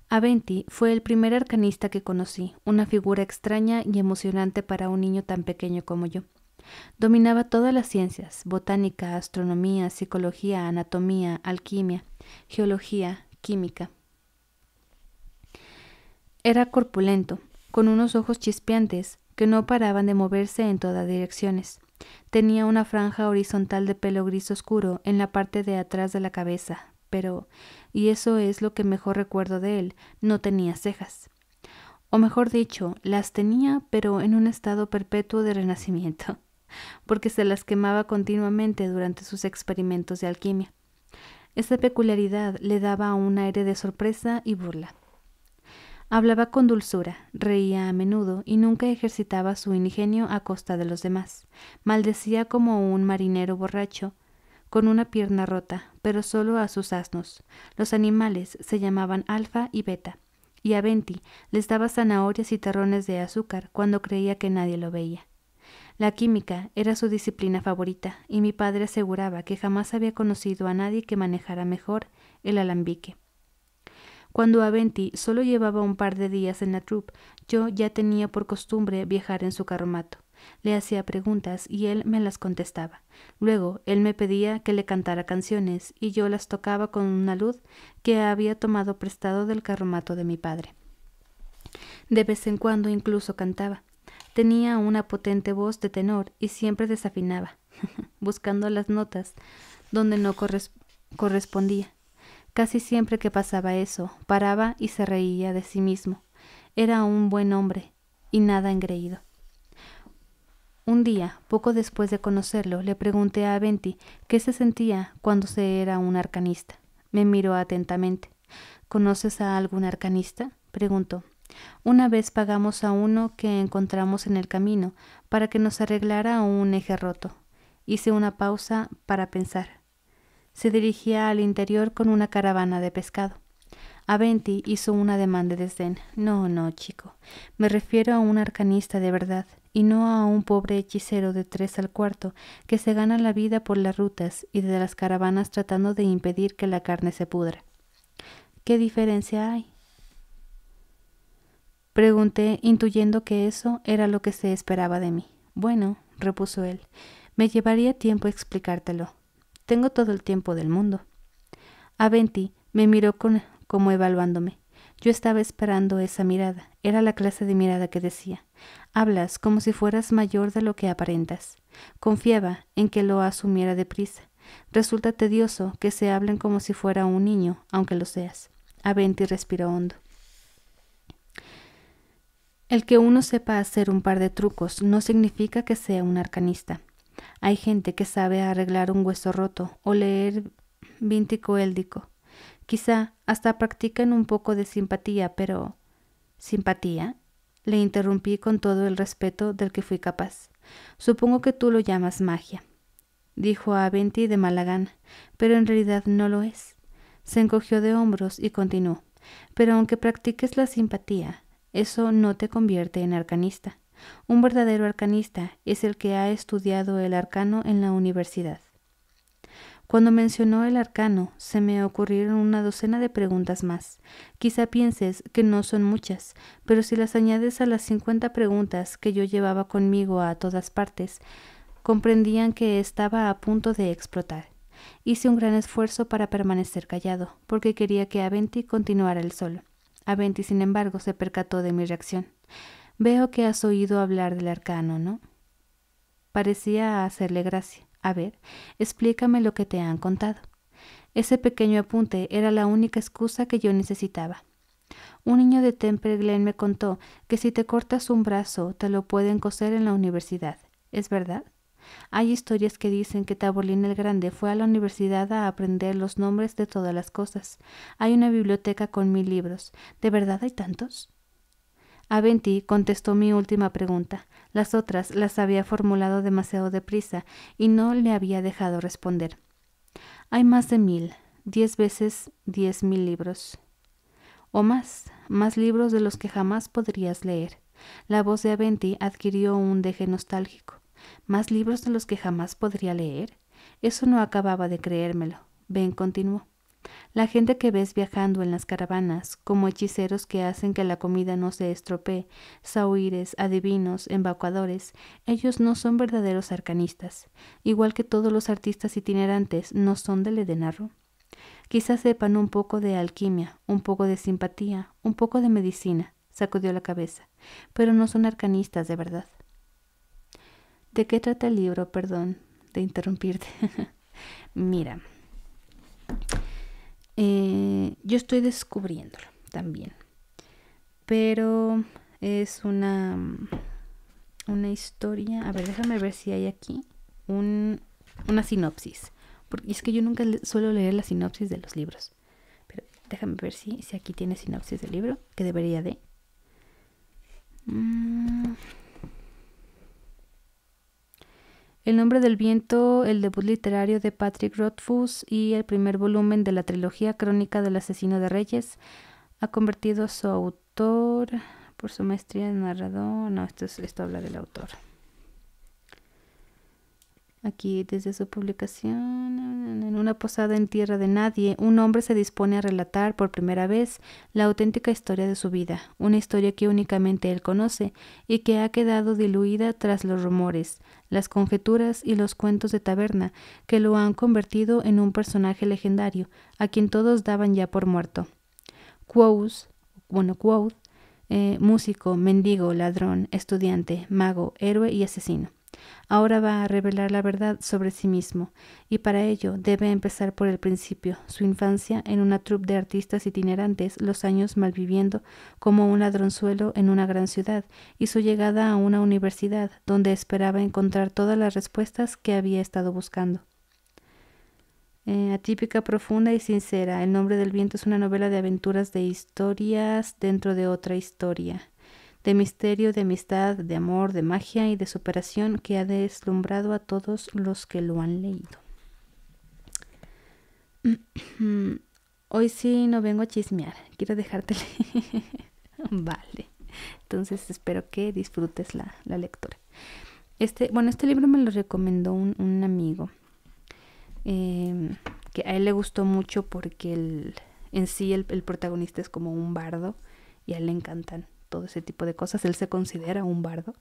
Aventi fue el primer arcanista que conocí, una figura extraña y emocionante para un niño tan pequeño como yo. Dominaba todas las ciencias, botánica, astronomía, psicología, anatomía, alquimia, geología, química. Era corpulento, con unos ojos chispeantes que no paraban de moverse en todas direcciones. Tenía una franja horizontal de pelo gris oscuro en la parte de atrás de la cabeza, pero, y eso es lo que mejor recuerdo de él, no tenía cejas. O mejor dicho, las tenía, pero en un estado perpetuo de renacimiento, <laughs> porque se las quemaba continuamente durante sus experimentos de alquimia. Esta peculiaridad le daba un aire de sorpresa y burla. Hablaba con dulzura, reía a menudo y nunca ejercitaba su ingenio a costa de los demás. Maldecía como un marinero borracho con una pierna rota, pero solo a sus asnos. Los animales se llamaban Alfa y Beta, y a Venti les daba zanahorias y terrones de azúcar cuando creía que nadie lo veía. La química era su disciplina favorita, y mi padre aseguraba que jamás había conocido a nadie que manejara mejor el alambique. Cuando Aventi solo llevaba un par de días en la troupe, yo ya tenía por costumbre viajar en su carromato. Le hacía preguntas y él me las contestaba. Luego él me pedía que le cantara canciones y yo las tocaba con una luz que había tomado prestado del carromato de mi padre. De vez en cuando incluso cantaba. Tenía una potente voz de tenor y siempre desafinaba, <laughs> buscando las notas donde no correspondía. Casi siempre que pasaba eso, paraba y se reía de sí mismo. Era un buen hombre y nada engreído. Un día, poco después de conocerlo, le pregunté a Aventi qué se sentía cuando se era un arcanista. Me miró atentamente. ¿Conoces a algún arcanista? preguntó. Una vez pagamos a uno que encontramos en el camino para que nos arreglara un eje roto. Hice una pausa para pensar. Se dirigía al interior con una caravana de pescado. Aventi hizo una demanda de desdén. No, no, chico. Me refiero a un arcanista de verdad y no a un pobre hechicero de tres al cuarto que se gana la vida por las rutas y de las caravanas tratando de impedir que la carne se pudra. ¿Qué diferencia hay? Pregunté, intuyendo que eso era lo que se esperaba de mí. Bueno, repuso él, me llevaría tiempo explicártelo. Tengo todo el tiempo del mundo. Aventi me miró como evaluándome. Yo estaba esperando esa mirada. Era la clase de mirada que decía. Hablas como si fueras mayor de lo que aparentas. Confiaba en que lo asumiera deprisa. Resulta tedioso que se hablen como si fuera un niño, aunque lo seas. Aventi respiró hondo. El que uno sepa hacer un par de trucos no significa que sea un arcanista. Hay gente que sabe arreglar un hueso roto o leer víntico éldico Quizá hasta practican un poco de simpatía, pero... ¿Simpatía? Le interrumpí con todo el respeto del que fui capaz. Supongo que tú lo llamas magia. Dijo a Aventi de mala gana, pero en realidad no lo es. Se encogió de hombros y continuó. Pero aunque practiques la simpatía, eso no te convierte en arcanista. Un verdadero arcanista es el que ha estudiado el arcano en la universidad. Cuando mencionó el arcano, se me ocurrieron una docena de preguntas más. Quizá pienses que no son muchas, pero si las añades a las cincuenta preguntas que yo llevaba conmigo a todas partes, comprendían que estaba a punto de explotar. Hice un gran esfuerzo para permanecer callado, porque quería que Aventi continuara el sol. Aventi, sin embargo, se percató de mi reacción. Veo que has oído hablar del arcano, ¿no? Parecía hacerle gracia. A ver, explícame lo que te han contado. Ese pequeño apunte era la única excusa que yo necesitaba. Un niño de Temple Glen me contó que si te cortas un brazo te lo pueden coser en la universidad. ¿Es verdad? Hay historias que dicen que Tabolín el Grande fue a la universidad a aprender los nombres de todas las cosas. Hay una biblioteca con mil libros. ¿De verdad hay tantos? Aventi contestó mi última pregunta. Las otras las había formulado demasiado deprisa y no le había dejado responder. Hay más de mil, diez veces diez mil libros. O más, más libros de los que jamás podrías leer. La voz de Aventi adquirió un deje nostálgico. ¿Más libros de los que jamás podría leer? Eso no acababa de creérmelo. Ben continuó. La gente que ves viajando en las caravanas, como hechiceros que hacen que la comida no se estropee, sauires, adivinos, embaucadores, ellos no son verdaderos arcanistas, igual que todos los artistas itinerantes no son del Edenarro. Quizás sepan un poco de alquimia, un poco de simpatía, un poco de medicina, sacudió la cabeza, pero no son arcanistas de verdad. ¿De qué trata el libro? Perdón de interrumpirte. <laughs> Mira, eh, yo estoy descubriéndolo también. Pero es una, una historia. A ver, déjame ver si hay aquí un, una sinopsis. Porque es que yo nunca suelo leer la sinopsis de los libros. Pero déjame ver si, si aquí tiene sinopsis del libro, que debería de. Mm. El nombre del viento, el debut literario de Patrick Rothfuss y el primer volumen de la trilogía Crónica del asesino de reyes, ha convertido a su autor por su maestría en narrador. No, esto, es, esto habla del autor. Aquí desde su publicación, en una posada en tierra de nadie, un hombre se dispone a relatar por primera vez la auténtica historia de su vida, una historia que únicamente él conoce y que ha quedado diluida tras los rumores, las conjeturas y los cuentos de taberna que lo han convertido en un personaje legendario, a quien todos daban ya por muerto. Quoth, bueno, Quoth, eh, músico, mendigo, ladrón, estudiante, mago, héroe y asesino. Ahora va a revelar la verdad sobre sí mismo, y para ello debe empezar por el principio, su infancia en una troupe de artistas itinerantes, los años malviviendo como un ladronzuelo en una gran ciudad, y su llegada a una universidad donde esperaba encontrar todas las respuestas que había estado buscando. Eh, atípica, profunda y sincera. El nombre del viento es una novela de aventuras de historias dentro de otra historia de misterio, de amistad, de amor, de magia y de superación que ha deslumbrado a todos los que lo han leído. <clears throat> Hoy sí no vengo a chismear, quiero dejarte <laughs> vale, entonces espero que disfrutes la, lectura. Este, bueno, este libro me lo recomendó un, amigo, em, que a él le gustó mucho porque el, en sí el, el protagonista es como un bardo y a él le encantan todo ese tipo de cosas. Él se considera un bardo.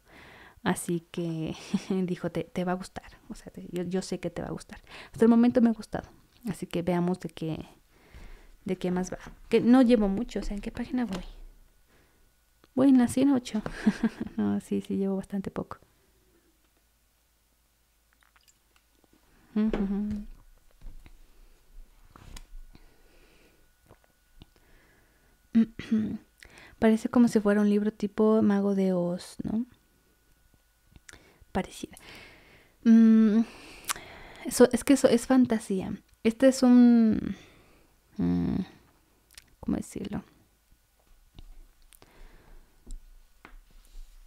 Así que <laughs> dijo, te, te, va a gustar. O sea, yo, yo, sé que te va a gustar. Hasta el momento me ha gustado. Así que veamos de qué, de qué más va. Que no llevo mucho. O sea, ¿en qué página voy? Voy en la 108. <laughs> no, sí, sí, llevo bastante poco. Parece como si fuera un libro tipo Mago de Oz, ¿no? Pareciera. Mm, eso, es que eso es fantasía. Este es un... Mm, ¿Cómo decirlo?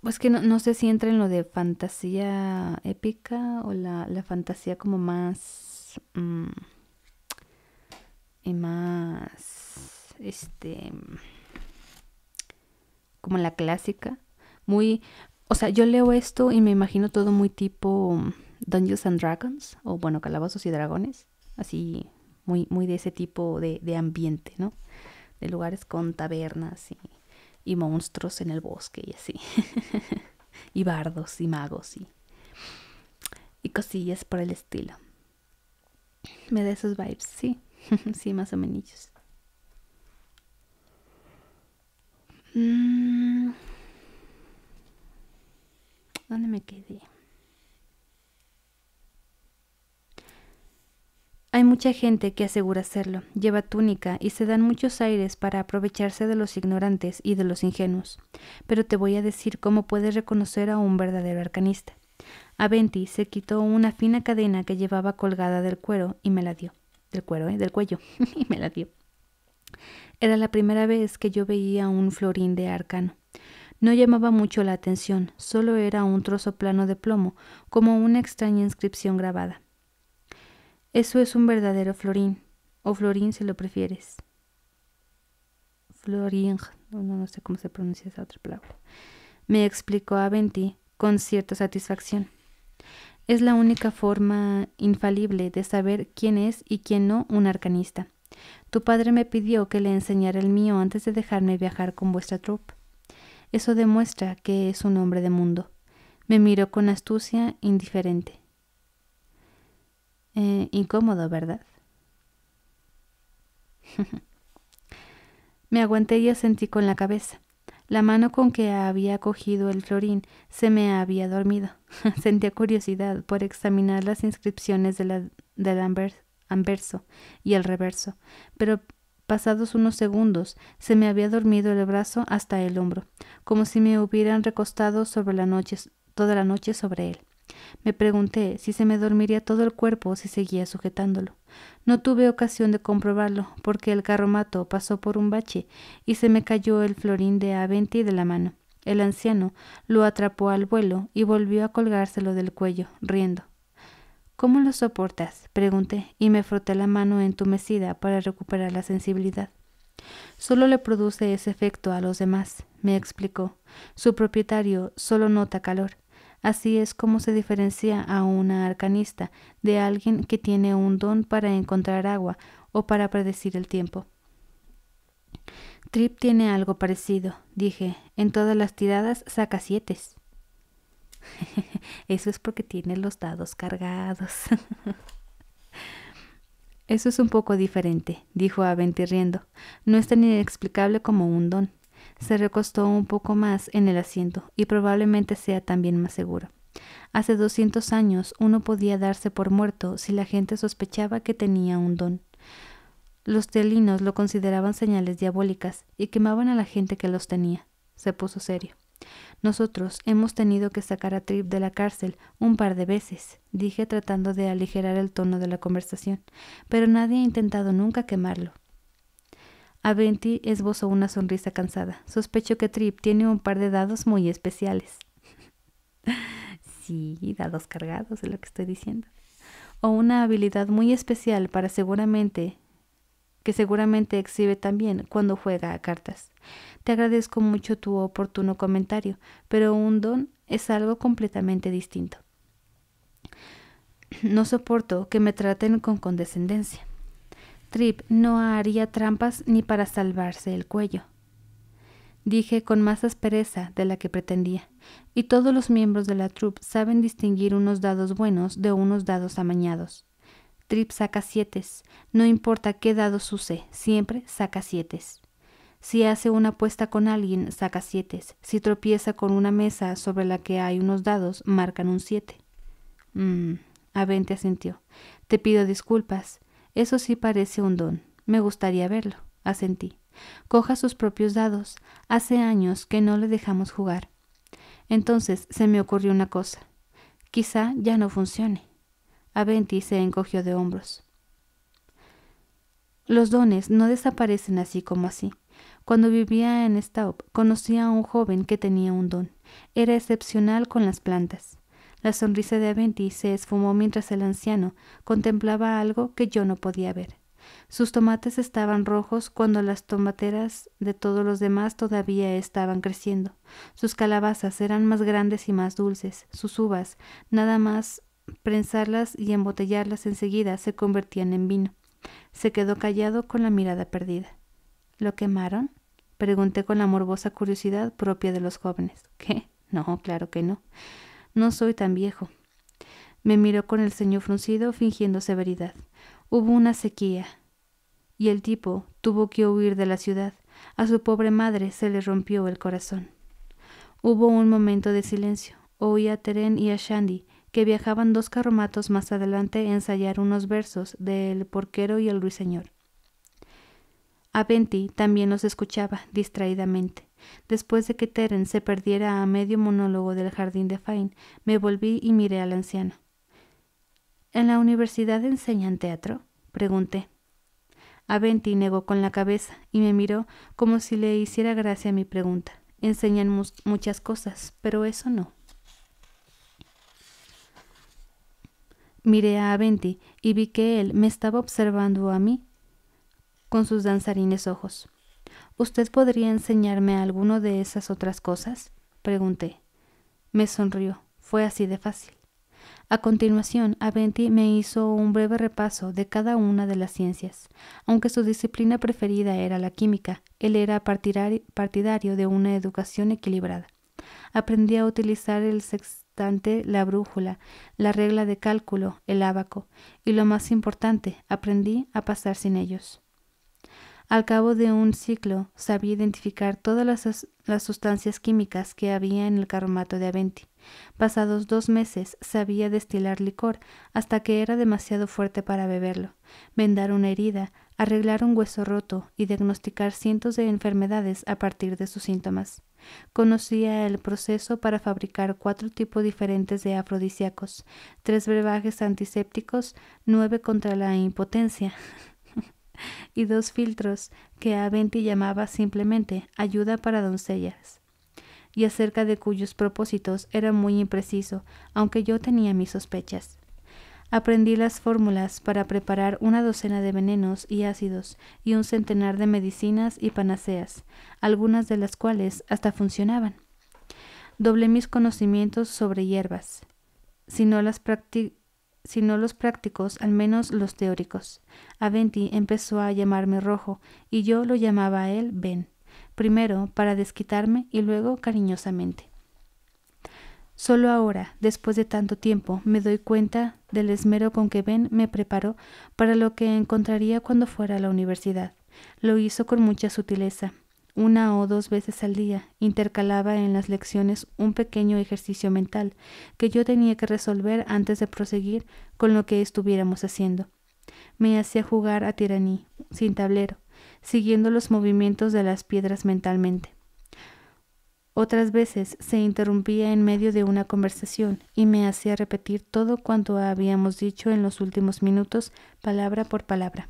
Pues que no, sé si entra en lo de fantasía épica o la, fantasía como más... Mm, y más... Este como la clásica, muy, o sea, yo leo esto y me imagino todo muy tipo Dungeons and Dragons, o bueno, Calabozos y Dragones, así, muy, muy de ese tipo de, ambiente, ¿no? De lugares con tabernas y, y monstruos en el bosque y así, <laughs> y bardos y magos y, y cosillas por el estilo. Me da esos vibes, sí, <laughs> sí, más o menos. Mm. ¿Dónde me quedé? Hay mucha gente que asegura hacerlo, lleva túnica y se dan muchos aires para aprovecharse de los ignorantes y de los ingenuos. Pero te voy a decir cómo puedes reconocer a un verdadero arcanista. Aventi se quitó una fina cadena que llevaba colgada del cuero y me la dio. Del cuero, ¿eh? Del cuello. <laughs> y me la dio. Era la primera vez que yo veía un florín de arcano. No llamaba mucho la atención, solo era un trozo plano de plomo, como una extraña inscripción grabada. Eso es un verdadero florín, o florín si lo prefieres. Florín, no, no sé cómo se pronuncia esa otra palabra. Me explicó Aventi con cierta satisfacción. Es la única forma infalible de saber quién es y quién no un arcanista. Tu padre me pidió que le enseñara el mío antes de dejarme viajar con vuestra troupe. Eso demuestra que es un hombre de mundo. Me miró con astucia indiferente. Eh, incómodo, ¿verdad? <laughs> me aguanté y asentí con la cabeza. La mano con que había cogido el florín se me había dormido. <laughs> Sentía curiosidad por examinar las inscripciones de la, del anverso y el reverso, pero pasados unos segundos se me había dormido el brazo hasta el hombro, como si me hubieran recostado sobre la noche, toda la noche sobre él. Me pregunté si se me dormiría todo el cuerpo si seguía sujetándolo. No tuve ocasión de comprobarlo, porque el carromato pasó por un bache y se me cayó el florín de Aventi de la mano. El anciano lo atrapó al vuelo y volvió a colgárselo del cuello, riendo. ¿Cómo lo soportas? pregunté, y me froté la mano entumecida para recuperar la sensibilidad. Solo le produce ese efecto a los demás, me explicó. Su propietario solo nota calor. Así es como se diferencia a una arcanista de alguien que tiene un don para encontrar agua o para predecir el tiempo. Trip tiene algo parecido, dije. En todas las tiradas saca siete. <laughs> Eso es porque tiene los dados cargados. <laughs> Eso es un poco diferente, dijo Aventi riendo. No es tan inexplicable como un don se recostó un poco más en el asiento y probablemente sea también más seguro. Hace doscientos años uno podía darse por muerto si la gente sospechaba que tenía un don. Los teolinos lo consideraban señales diabólicas y quemaban a la gente que los tenía. Se puso serio. Nosotros hemos tenido que sacar a Trip de la cárcel un par de veces, dije tratando de aligerar el tono de la conversación, pero nadie ha intentado nunca quemarlo. Aventi esbozó una sonrisa cansada. Sospecho que Trip tiene un par de dados muy especiales. <laughs> sí, dados cargados es lo que estoy diciendo. O una habilidad muy especial para seguramente que seguramente exhibe también cuando juega a cartas. Te agradezco mucho tu oportuno comentario, pero un don es algo completamente distinto. No soporto que me traten con condescendencia. Trip no haría trampas ni para salvarse el cuello. Dije con más aspereza de la que pretendía, y todos los miembros de la troupe saben distinguir unos dados buenos de unos dados amañados. Trip saca siete, no importa qué dados use, siempre saca siete. Si hace una apuesta con alguien, saca siete. Si tropieza con una mesa sobre la que hay unos dados, marcan un siete. Avente asintió. Te pido disculpas. Eso sí parece un don. Me gustaría verlo. Asentí. Coja sus propios dados. Hace años que no le dejamos jugar. Entonces se me ocurrió una cosa. Quizá ya no funcione. Aventi se encogió de hombros. Los dones no desaparecen así como así. Cuando vivía en Staub, conocí a un joven que tenía un don. Era excepcional con las plantas. La sonrisa de Aventi se esfumó mientras el anciano contemplaba algo que yo no podía ver. Sus tomates estaban rojos cuando las tomateras de todos los demás todavía estaban creciendo. Sus calabazas eran más grandes y más dulces. Sus uvas, nada más prensarlas y embotellarlas enseguida, se convertían en vino. Se quedó callado con la mirada perdida. ¿Lo quemaron? Pregunté con la morbosa curiosidad propia de los jóvenes. ¿Qué? No, claro que no. No soy tan viejo. Me miró con el ceño fruncido, fingiendo severidad. Hubo una sequía, y el tipo tuvo que huir de la ciudad. A su pobre madre se le rompió el corazón. Hubo un momento de silencio. Oí a Teren y a Shandy, que viajaban dos carromatos más adelante, ensayar unos versos del porquero y el ruiseñor. Aventi también los escuchaba distraídamente. Después de que Terence se perdiera a medio monólogo del jardín de Fine, me volví y miré al anciano. ¿En la universidad enseñan teatro? pregunté. Aventi negó con la cabeza y me miró como si le hiciera gracia mi pregunta. Enseñan muchas cosas, pero eso no. Miré a Aventi y vi que él me estaba observando a mí con sus danzarines ojos. ¿Usted podría enseñarme alguno de esas otras cosas? pregunté. Me sonrió. Fue así de fácil. A continuación, Aventi me hizo un breve repaso de cada una de las ciencias. Aunque su disciplina preferida era la química, él era partidario de una educación equilibrada. Aprendí a utilizar el sextante, la brújula, la regla de cálculo, el ábaco, y lo más importante, aprendí a pasar sin ellos. Al cabo de un ciclo, sabía identificar todas las, las, sustancias químicas que había en el carromato de Aventi. Pasados dos meses, sabía destilar licor hasta que era demasiado fuerte para beberlo, vendar una herida, arreglar un hueso roto y diagnosticar cientos de enfermedades a partir de sus síntomas. Conocía el proceso para fabricar cuatro tipos diferentes de afrodisíacos, tres brebajes antisépticos, nueve contra la impotencia <laughs> y dos filtros que Aventi llamaba simplemente ayuda para doncellas y acerca de cuyos propósitos era muy impreciso, aunque yo tenía mis sospechas. Aprendí las fórmulas para preparar una docena de venenos y ácidos y un centenar de medicinas y panaceas, algunas de las cuales hasta funcionaban. Doblé mis conocimientos sobre hierbas, si no, las si no los prácticos, al menos los teóricos. Aventi empezó a llamarme Rojo y yo lo llamaba a él Ben, primero para desquitarme y luego cariñosamente. Solo ahora, después de tanto tiempo, me doy cuenta del esmero con que Ben me preparó para lo que encontraría cuando fuera a la universidad. Lo hizo con mucha sutileza. Una o dos veces al día intercalaba en las lecciones un pequeño ejercicio mental que yo tenía que resolver antes de proseguir con lo que estuviéramos haciendo. Me hacía jugar a tiraní, sin tablero, siguiendo los movimientos de las piedras mentalmente. Otras veces se interrumpía en medio de una conversación y me hacía repetir todo cuanto habíamos dicho en los últimos minutos, palabra por palabra.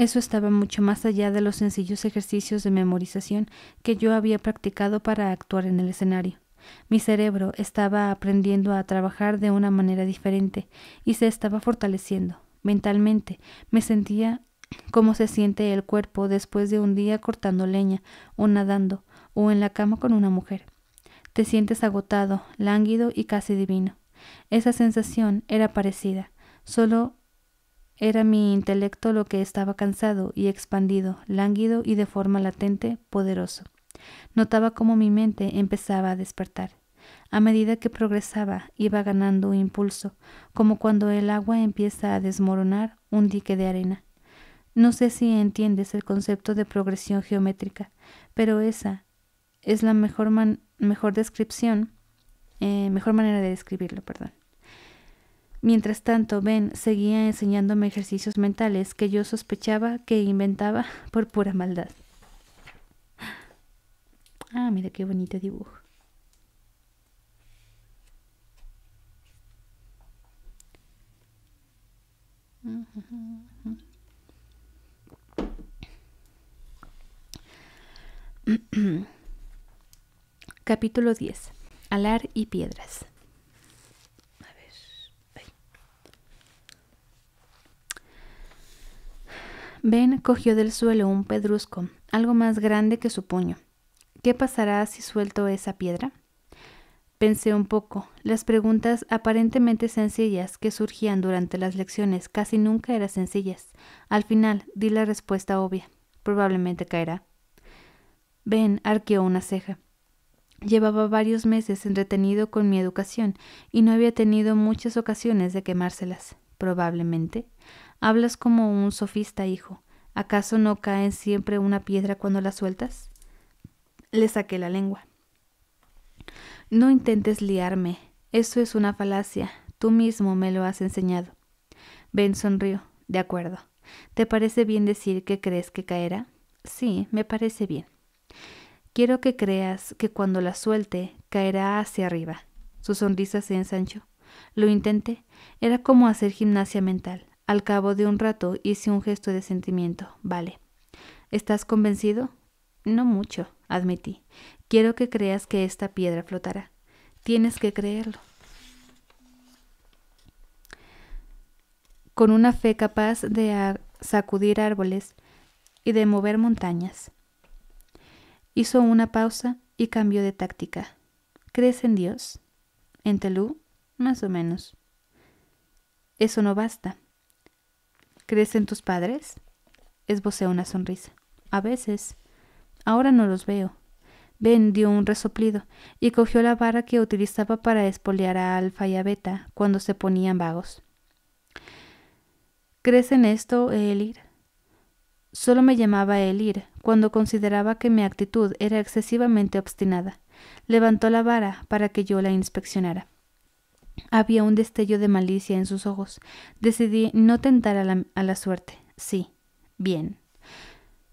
Eso estaba mucho más allá de los sencillos ejercicios de memorización que yo había practicado para actuar en el escenario. Mi cerebro estaba aprendiendo a trabajar de una manera diferente y se estaba fortaleciendo. Mentalmente me sentía como se siente el cuerpo después de un día cortando leña o nadando o en la cama con una mujer. Te sientes agotado, lánguido y casi divino. Esa sensación era parecida, solo era mi intelecto lo que estaba cansado y expandido, lánguido y de forma latente, poderoso. Notaba cómo mi mente empezaba a despertar. A medida que progresaba, iba ganando impulso, como cuando el agua empieza a desmoronar un dique de arena. No sé si entiendes el concepto de progresión geométrica, pero esa es la mejor, mejor descripción, eh, mejor manera de describirlo, perdón. Mientras tanto, Ben seguía enseñándome ejercicios mentales que yo sospechaba que inventaba <laughs> por pura maldad. Ah, mira qué bonito dibujo. <clears throat> Capítulo 10. Alar y piedras. A ver. Ben cogió del suelo un pedrusco, algo más grande que su puño. ¿Qué pasará si suelto esa piedra? Pensé un poco. Las preguntas aparentemente sencillas que surgían durante las lecciones casi nunca eran sencillas. Al final di la respuesta obvia. Probablemente caerá. Ben arqueó una ceja. Llevaba varios meses entretenido con mi educación y no había tenido muchas ocasiones de quemárselas. Probablemente. Hablas como un sofista, hijo. ¿Acaso no cae siempre una piedra cuando la sueltas? Le saqué la lengua. No intentes liarme. Eso es una falacia. Tú mismo me lo has enseñado. Ben sonrió. De acuerdo. ¿Te parece bien decir que crees que caerá? Sí, me parece bien. Quiero que creas que cuando la suelte caerá hacia arriba. Su sonrisa se ensanchó. Lo intenté. Era como hacer gimnasia mental. Al cabo de un rato hice un gesto de sentimiento. Vale. ¿Estás convencido? No mucho, admití. Quiero que creas que esta piedra flotará. Tienes que creerlo. Con una fe capaz de sacudir árboles y de mover montañas. Hizo una pausa y cambió de táctica. ¿Crees en Dios? ¿En Telú? Más o menos. Eso no basta. ¿Crees en tus padres? Esbocé una sonrisa. A veces. Ahora no los veo. Ben dio un resoplido y cogió la vara que utilizaba para espolear a Alfa y a Beta cuando se ponían vagos. ¿Crees en esto, Elir? Solo me llamaba Elir cuando consideraba que mi actitud era excesivamente obstinada. Levantó la vara para que yo la inspeccionara. Había un destello de malicia en sus ojos. Decidí no tentar a la, a la suerte. Sí, bien.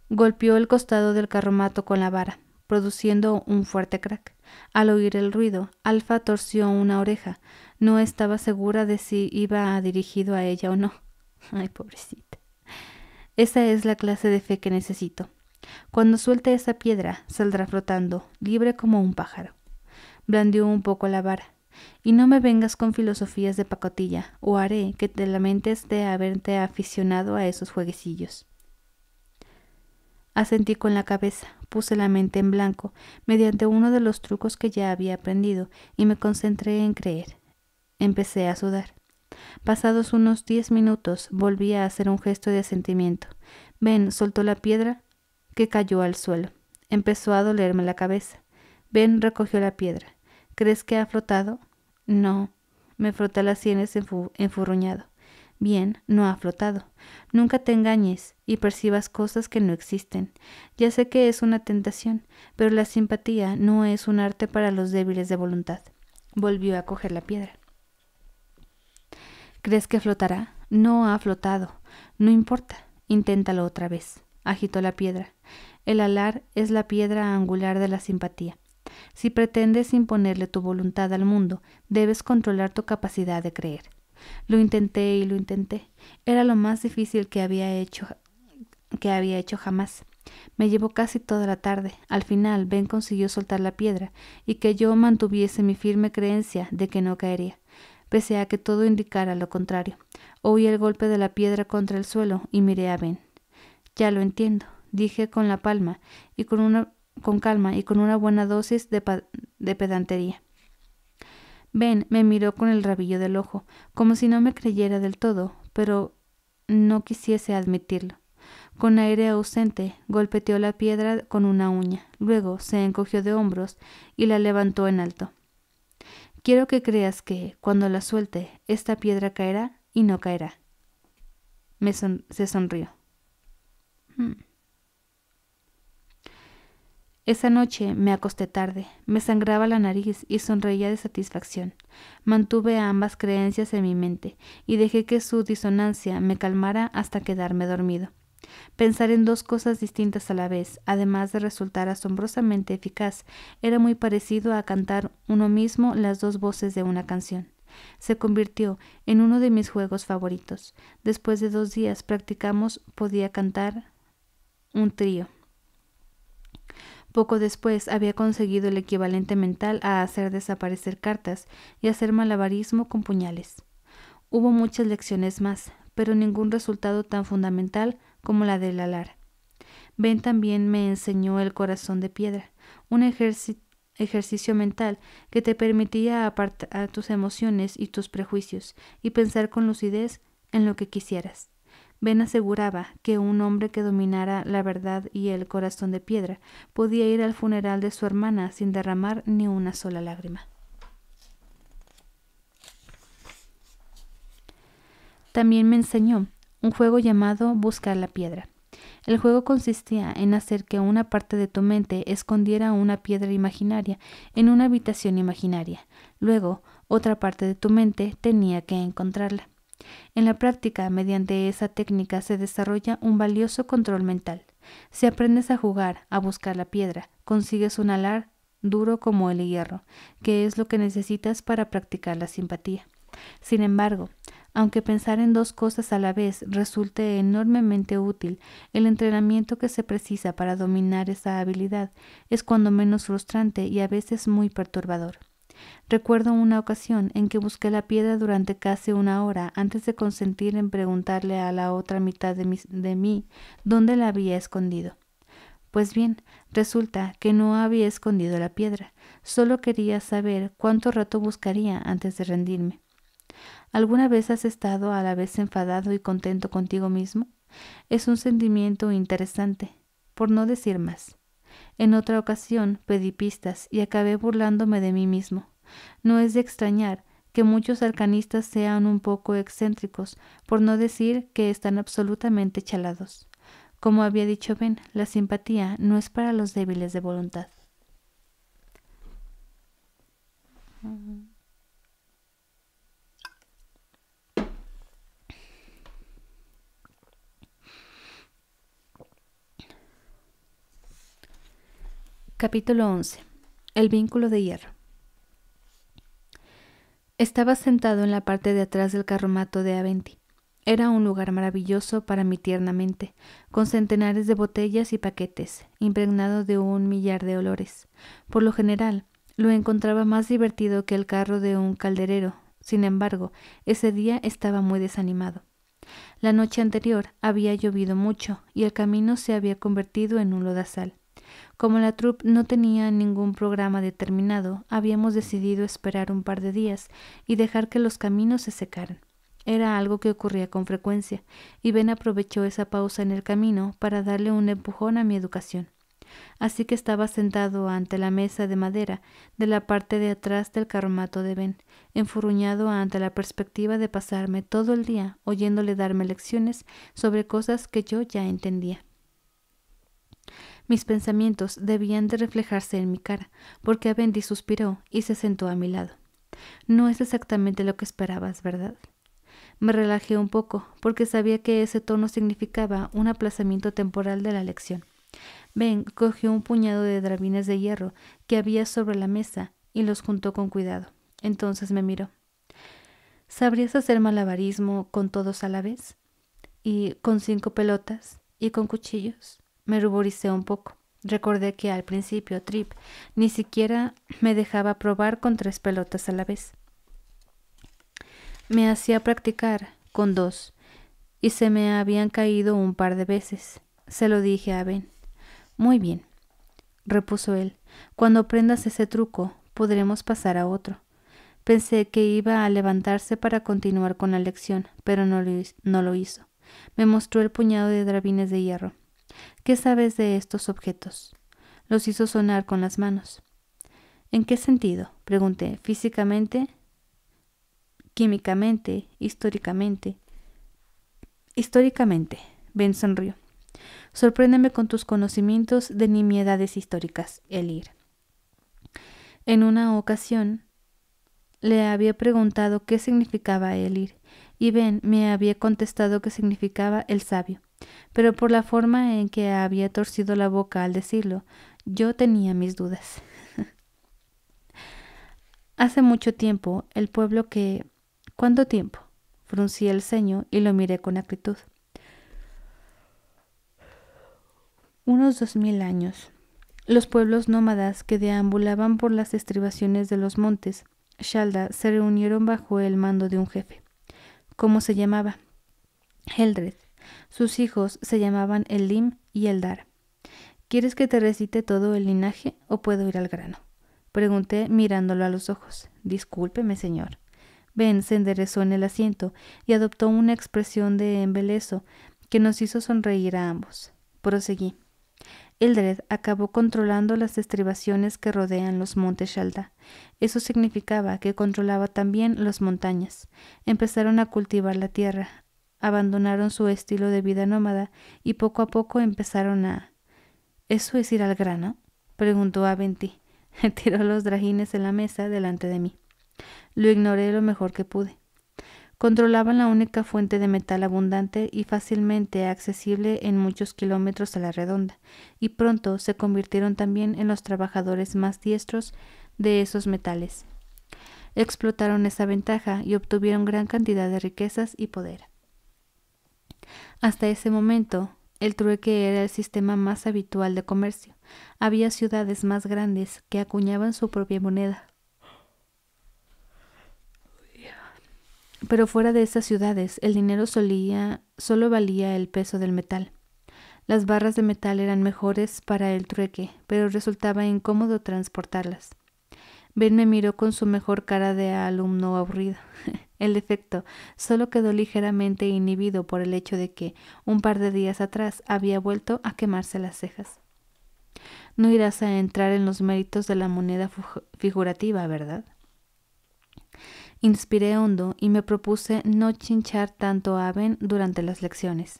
Golpeó el costado del carromato con la vara, produciendo un fuerte crack. Al oír el ruido, Alfa torció una oreja. No estaba segura de si iba dirigido a ella o no. <laughs> Ay, pobrecita. Esa es la clase de fe que necesito. Cuando suelte esa piedra, saldrá flotando, libre como un pájaro. Blandió un poco la vara. Y no me vengas con filosofías de pacotilla, o haré que te lamentes de haberte aficionado a esos jueguecillos. Asentí con la cabeza, puse la mente en blanco, mediante uno de los trucos que ya había aprendido, y me concentré en creer. Empecé a sudar. Pasados unos diez minutos, volví a hacer un gesto de asentimiento. Ben soltó la piedra que cayó al suelo. Empezó a dolerme la cabeza. Ben recogió la piedra. ¿Crees que ha flotado? No. Me froté las sienes enfurruñado. Bien, no ha flotado. Nunca te engañes y percibas cosas que no existen. Ya sé que es una tentación, pero la simpatía no es un arte para los débiles de voluntad. Volvió a coger la piedra. ¿Crees que flotará? No ha flotado. No importa. Inténtalo otra vez. Agitó la piedra. El alar es la piedra angular de la simpatía. Si pretendes imponerle tu voluntad al mundo, debes controlar tu capacidad de creer. Lo intenté y lo intenté. Era lo más difícil que había hecho que había hecho jamás. Me llevó casi toda la tarde. Al final, Ben consiguió soltar la piedra y que yo mantuviese mi firme creencia de que no caería, pese a que todo indicara lo contrario. Oí el golpe de la piedra contra el suelo y miré a Ben. Ya lo entiendo, dije con la palma y con una con calma y con una buena dosis de, pedantería. Ben me miró con el rabillo del ojo, como si no me creyera del todo, pero no quisiese admitirlo. Con aire ausente, golpeteó la piedra con una uña, luego se encogió de hombros y la levantó en alto. Quiero que creas que, cuando la suelte, esta piedra caerá y no caerá. Me se sonrió. Hmm. Esa noche me acosté tarde, me sangraba la nariz y sonreía de satisfacción. Mantuve ambas creencias en mi mente y dejé que su disonancia me calmara hasta quedarme dormido. Pensar en dos cosas distintas a la vez, además de resultar asombrosamente eficaz, era muy parecido a cantar uno mismo las dos voces de una canción. Se convirtió en uno de mis juegos favoritos. Después de dos días practicamos podía cantar un trío. Poco después había conseguido el equivalente mental a hacer desaparecer cartas y hacer malabarismo con puñales. Hubo muchas lecciones más, pero ningún resultado tan fundamental como la del alar. Ben también me enseñó el corazón de piedra, un ejercicio mental que te permitía apartar tus emociones y tus prejuicios y pensar con lucidez en lo que quisieras. Ben aseguraba que un hombre que dominara la verdad y el corazón de piedra podía ir al funeral de su hermana sin derramar ni una sola lágrima. También me enseñó un juego llamado Buscar la piedra. El juego consistía en hacer que una parte de tu mente escondiera una piedra imaginaria en una habitación imaginaria. Luego, otra parte de tu mente tenía que encontrarla. En la práctica, mediante esa técnica se desarrolla un valioso control mental. Si aprendes a jugar, a buscar la piedra, consigues un alar duro como el hierro, que es lo que necesitas para practicar la simpatía. Sin embargo, aunque pensar en dos cosas a la vez resulte enormemente útil, el entrenamiento que se precisa para dominar esa habilidad es cuando menos frustrante y a veces muy perturbador. Recuerdo una ocasión en que busqué la piedra durante casi una hora antes de consentir en preguntarle a la otra mitad de, mí dónde la había escondido. Pues bien, resulta que no había escondido la piedra, Solo quería saber cuánto rato buscaría antes de rendirme. ¿Alguna vez has estado a la vez enfadado y contento contigo mismo? Es un sentimiento interesante, por no decir más. En otra ocasión pedí pistas y acabé burlándome de mí mismo. No es de extrañar que muchos arcanistas sean un poco excéntricos, por no decir que están absolutamente chalados. Como había dicho Ben, la simpatía no es para los débiles de voluntad. Capítulo 11. El vínculo de hierro. Estaba sentado en la parte de atrás del carromato de Aventi. Era un lugar maravilloso para mi tierna mente, con centenares de botellas y paquetes, impregnado de un millar de olores. Por lo general, lo encontraba más divertido que el carro de un calderero. Sin embargo, ese día estaba muy desanimado. La noche anterior había llovido mucho y el camino se había convertido en un lodazal. Como la troupe no tenía ningún programa determinado, habíamos decidido esperar un par de días y dejar que los caminos se secaran. Era algo que ocurría con frecuencia, y Ben aprovechó esa pausa en el camino para darle un empujón a mi educación. Así que estaba sentado ante la mesa de madera de la parte de atrás del carromato de Ben, enfurruñado ante la perspectiva de pasarme todo el día oyéndole darme lecciones sobre cosas que yo ya entendía. Mis pensamientos debían de reflejarse en mi cara, porque Abendi suspiró y se sentó a mi lado. No es exactamente lo que esperabas, ¿verdad? Me relajé un poco, porque sabía que ese tono significaba un aplazamiento temporal de la lección. Ben cogió un puñado de drabines de hierro que había sobre la mesa y los juntó con cuidado. Entonces me miró. ¿Sabrías hacer malabarismo con todos a la vez? ¿Y con cinco pelotas? ¿Y con cuchillos? Me ruboricé un poco. Recordé que al principio Trip ni siquiera me dejaba probar con tres pelotas a la vez. Me hacía practicar con dos y se me habían caído un par de veces. Se lo dije a Ben. Muy bien, repuso él. Cuando aprendas ese truco, podremos pasar a otro. Pensé que iba a levantarse para continuar con la lección, pero no lo, hizo. Me mostró el puñado de drabines de hierro. ¿Qué sabes de estos objetos? Los hizo sonar con las manos. ¿En qué sentido? pregunté. ¿Físicamente? ¿Químicamente? ¿Históricamente? Históricamente. Ben sonrió. Sorpréndeme con tus conocimientos de nimiedades históricas, Elir. En una ocasión le había preguntado qué significaba Elir, y Ben me había contestado que significaba el sabio pero por la forma en que había torcido la boca al decirlo, yo tenía mis dudas. <laughs> Hace mucho tiempo, el pueblo que... ¿Cuánto tiempo? Fruncí el ceño y lo miré con acritud. Unos dos mil años. Los pueblos nómadas que deambulaban por las estribaciones de los montes Shalda se reunieron bajo el mando de un jefe. ¿Cómo se llamaba? Heldred. Sus hijos se llamaban Elim y Eldar. ¿Quieres que te recite todo el linaje o puedo ir al grano? Pregunté mirándolo a los ojos. Discúlpeme, señor. Ben se enderezó en el asiento y adoptó una expresión de embeleso que nos hizo sonreír a ambos. Proseguí. Eldred acabó controlando las estribaciones que rodean los montes Shalda. Eso significaba que controlaba también las montañas. Empezaron a cultivar la tierra, abandonaron su estilo de vida nómada y poco a poco empezaron a... ¿Eso es ir al grano? preguntó Aventi. <laughs> Tiró los dragines en la mesa delante de mí. Lo ignoré lo mejor que pude. Controlaban la única fuente de metal abundante y fácilmente accesible en muchos kilómetros a la redonda, y pronto se convirtieron también en los trabajadores más diestros de esos metales. Explotaron esa ventaja y obtuvieron gran cantidad de riquezas y poder. Hasta ese momento, el trueque era el sistema más habitual de comercio. Había ciudades más grandes que acuñaban su propia moneda. Pero fuera de esas ciudades, el dinero solía, solo valía el peso del metal. Las barras de metal eran mejores para el trueque, pero resultaba incómodo transportarlas. Ben me miró con su mejor cara de alumno aburrido. <laughs> el efecto solo quedó ligeramente inhibido por el hecho de que, un par de días atrás, había vuelto a quemarse las cejas. No irás a entrar en los méritos de la moneda figurativa, ¿verdad? Inspiré hondo y me propuse no chinchar tanto a Ben durante las lecciones.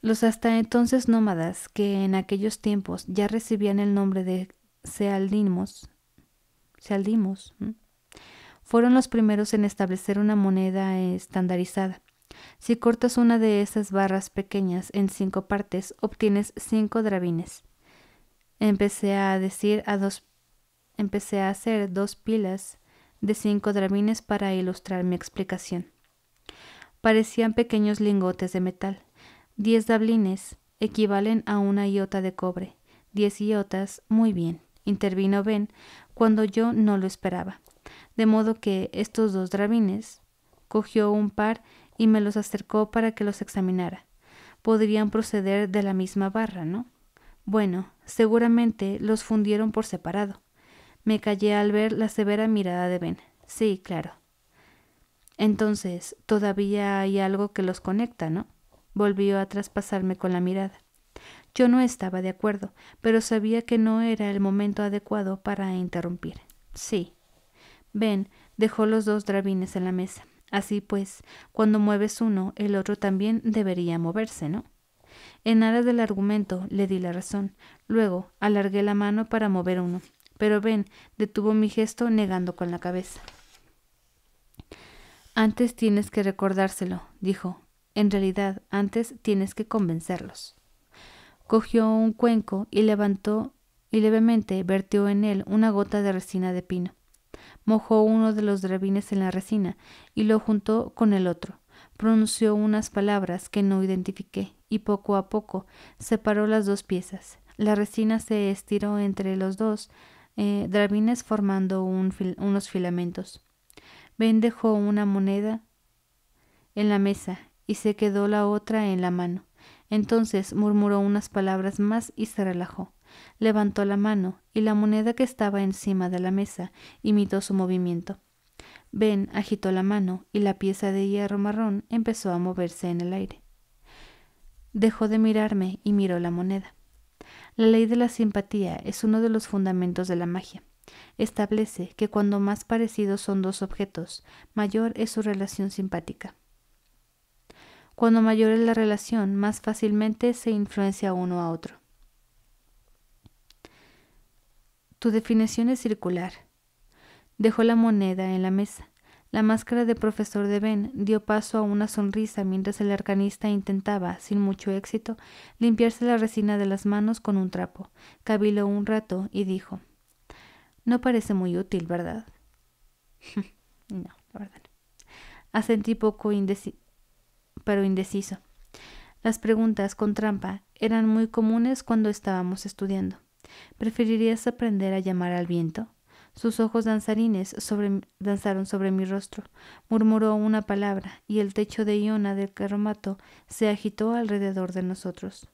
Los hasta entonces nómadas, que en aquellos tiempos ya recibían el nombre de Sealdimos, Sealdimos fueron los primeros en establecer una moneda estandarizada. Si cortas una de esas barras pequeñas en cinco partes, obtienes cinco drabines. Empecé a decir a dos, empecé a hacer dos pilas de cinco drabines para ilustrar mi explicación. Parecían pequeños lingotes de metal. Diez dablines equivalen a una iota de cobre. Diez iotas, muy bien, intervino Ben cuando yo no lo esperaba. De modo que estos dos drabines cogió un par y me los acercó para que los examinara. Podrían proceder de la misma barra, ¿no? Bueno, seguramente los fundieron por separado. Me callé al ver la severa mirada de Ben. Sí, claro. Entonces, todavía hay algo que los conecta, ¿no? Volvió a traspasarme con la mirada. Yo no estaba de acuerdo, pero sabía que no era el momento adecuado para interrumpir. Sí. Ben dejó los dos drabines en la mesa. Así pues, cuando mueves uno, el otro también debería moverse, ¿no? En aras del argumento le di la razón. Luego alargué la mano para mover uno pero Ben detuvo mi gesto negando con la cabeza. Antes tienes que recordárselo, dijo. En realidad, antes tienes que convencerlos. Cogió un cuenco y levantó y levemente vertió en él una gota de resina de pino. Mojó uno de los drabines en la resina y lo juntó con el otro. Pronunció unas palabras que no identifiqué y poco a poco separó las dos piezas. La resina se estiró entre los dos eh, drabines formando unos filamentos. Ben dejó una moneda en la mesa y se quedó la otra en la mano. Entonces murmuró unas palabras más y se relajó. Levantó la mano y la moneda que estaba encima de la mesa imitó su movimiento. Ben agitó la mano y la pieza de hierro marrón empezó a moverse en el aire. Dejó de mirarme y miró la moneda. La ley de la simpatía es uno de los fundamentos de la magia. Establece que cuando más parecidos son dos objetos, mayor es su relación simpática. Cuando mayor es la relación, más fácilmente se influencia uno a otro. Tu definición es circular. Dejó la moneda en la mesa. La máscara de profesor de Ben dio paso a una sonrisa mientras el arcanista intentaba, sin mucho éxito, limpiarse la resina de las manos con un trapo. Cabiló un rato y dijo No parece muy útil, ¿verdad? <laughs> no, la verdad. Asentí poco indeciso, pero indeciso. Las preguntas con trampa eran muy comunes cuando estábamos estudiando. ¿Preferirías aprender a llamar al viento? Sus ojos danzarines danzaron sobre mi rostro. Murmuró una palabra, y el techo de Iona del carromato se agitó alrededor de nosotros.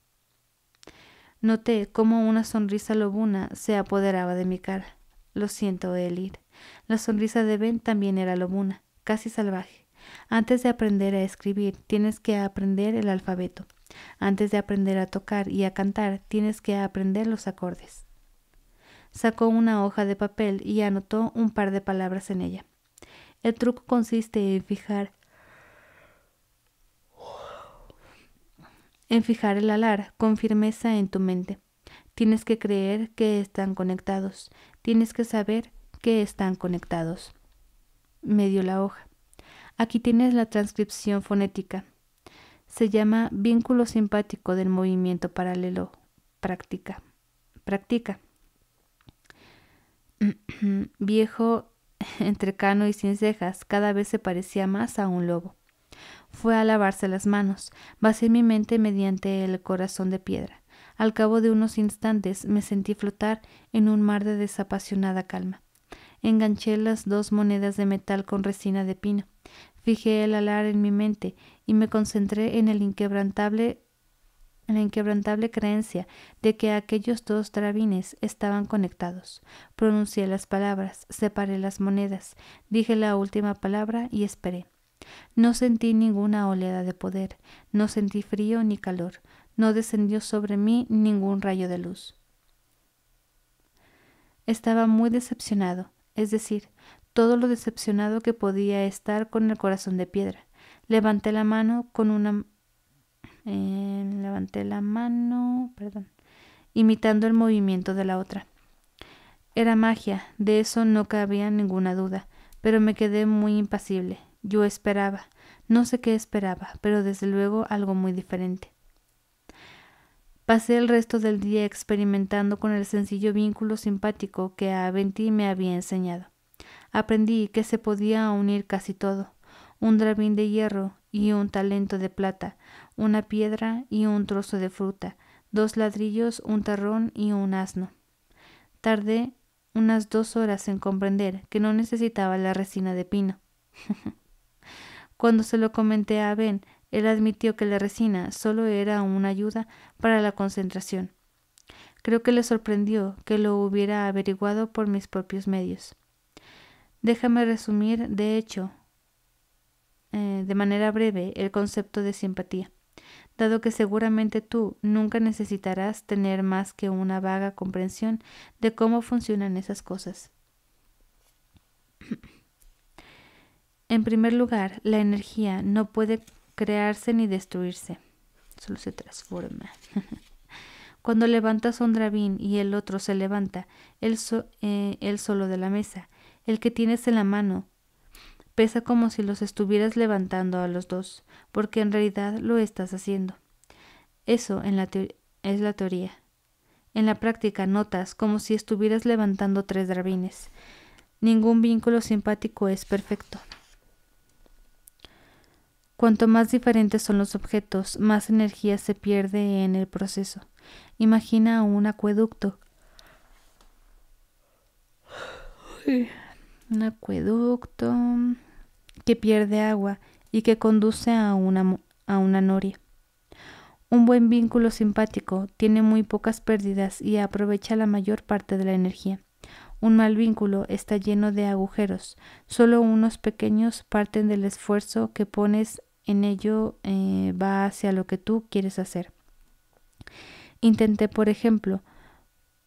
Noté cómo una sonrisa lobuna se apoderaba de mi cara. Lo siento, Elir. La sonrisa de Ben también era lobuna, casi salvaje. Antes de aprender a escribir, tienes que aprender el alfabeto. Antes de aprender a tocar y a cantar, tienes que aprender los acordes. Sacó una hoja de papel y anotó un par de palabras en ella. El truco consiste en fijar en fijar el alar con firmeza en tu mente. Tienes que creer que están conectados. Tienes que saber que están conectados. Me dio la hoja. Aquí tienes la transcripción fonética. Se llama vínculo simpático del movimiento paralelo. Práctica. Practica. <clears throat> Viejo, <laughs> entrecano y sin cejas, cada vez se parecía más a un lobo. Fue a lavarse las manos. Vacié mi mente mediante el corazón de piedra. Al cabo de unos instantes me sentí flotar en un mar de desapasionada calma. Enganché las dos monedas de metal con resina de pino. Fijé el alar en mi mente y me concentré en la inquebrantable creencia de que aquellos dos drabines estaban conectados. Pronuncié las palabras, separé las monedas, dije la última palabra y esperé. No sentí ninguna oleada de poder, no sentí frío ni calor, no descendió sobre mí ningún rayo de luz. Estaba muy decepcionado, es decir, todo lo decepcionado que podía estar con el corazón de piedra. Levanté la mano con una eh, levanté la mano, perdón, imitando el movimiento de la otra. Era magia, de eso no cabía ninguna duda, pero me quedé muy impasible. Yo esperaba, no sé qué esperaba, pero desde luego algo muy diferente. Pasé el resto del día experimentando con el sencillo vínculo simpático que Aventi me había enseñado. Aprendí que se podía unir casi todo, un drabín de hierro y un talento de plata, una piedra y un trozo de fruta, dos ladrillos, un tarrón y un asno. Tardé unas dos horas en comprender que no necesitaba la resina de pino. <laughs> Cuando se lo comenté a Ben, él admitió que la resina solo era una ayuda para la concentración. Creo que le sorprendió que lo hubiera averiguado por mis propios medios. Déjame resumir, de hecho, eh, de manera breve, el concepto de simpatía, dado que seguramente tú nunca necesitarás tener más que una vaga comprensión de cómo funcionan esas cosas. <clears throat> en primer lugar, la energía no puede crearse ni destruirse, solo se transforma. <laughs> Cuando levantas un drabín y el otro se levanta, él, eh, solo de la mesa, el que tienes en la mano pesa como si los estuvieras levantando a los dos, porque en realidad lo estás haciendo. Eso es la teoría. En la práctica notas como si estuvieras levantando tres drabines. Ningún vínculo simpático es perfecto. Cuanto más diferentes son los objetos, más energía se pierde en el proceso. Imagina un acueducto. Un acueducto que pierde agua y que conduce a una, a una noria. Un buen vínculo simpático tiene muy pocas pérdidas y aprovecha la mayor parte de la energía. Un mal vínculo está lleno de agujeros. Solo unos pequeños parten del esfuerzo que pones en ello eh, va hacia lo que tú quieres hacer. Intenté, por ejemplo,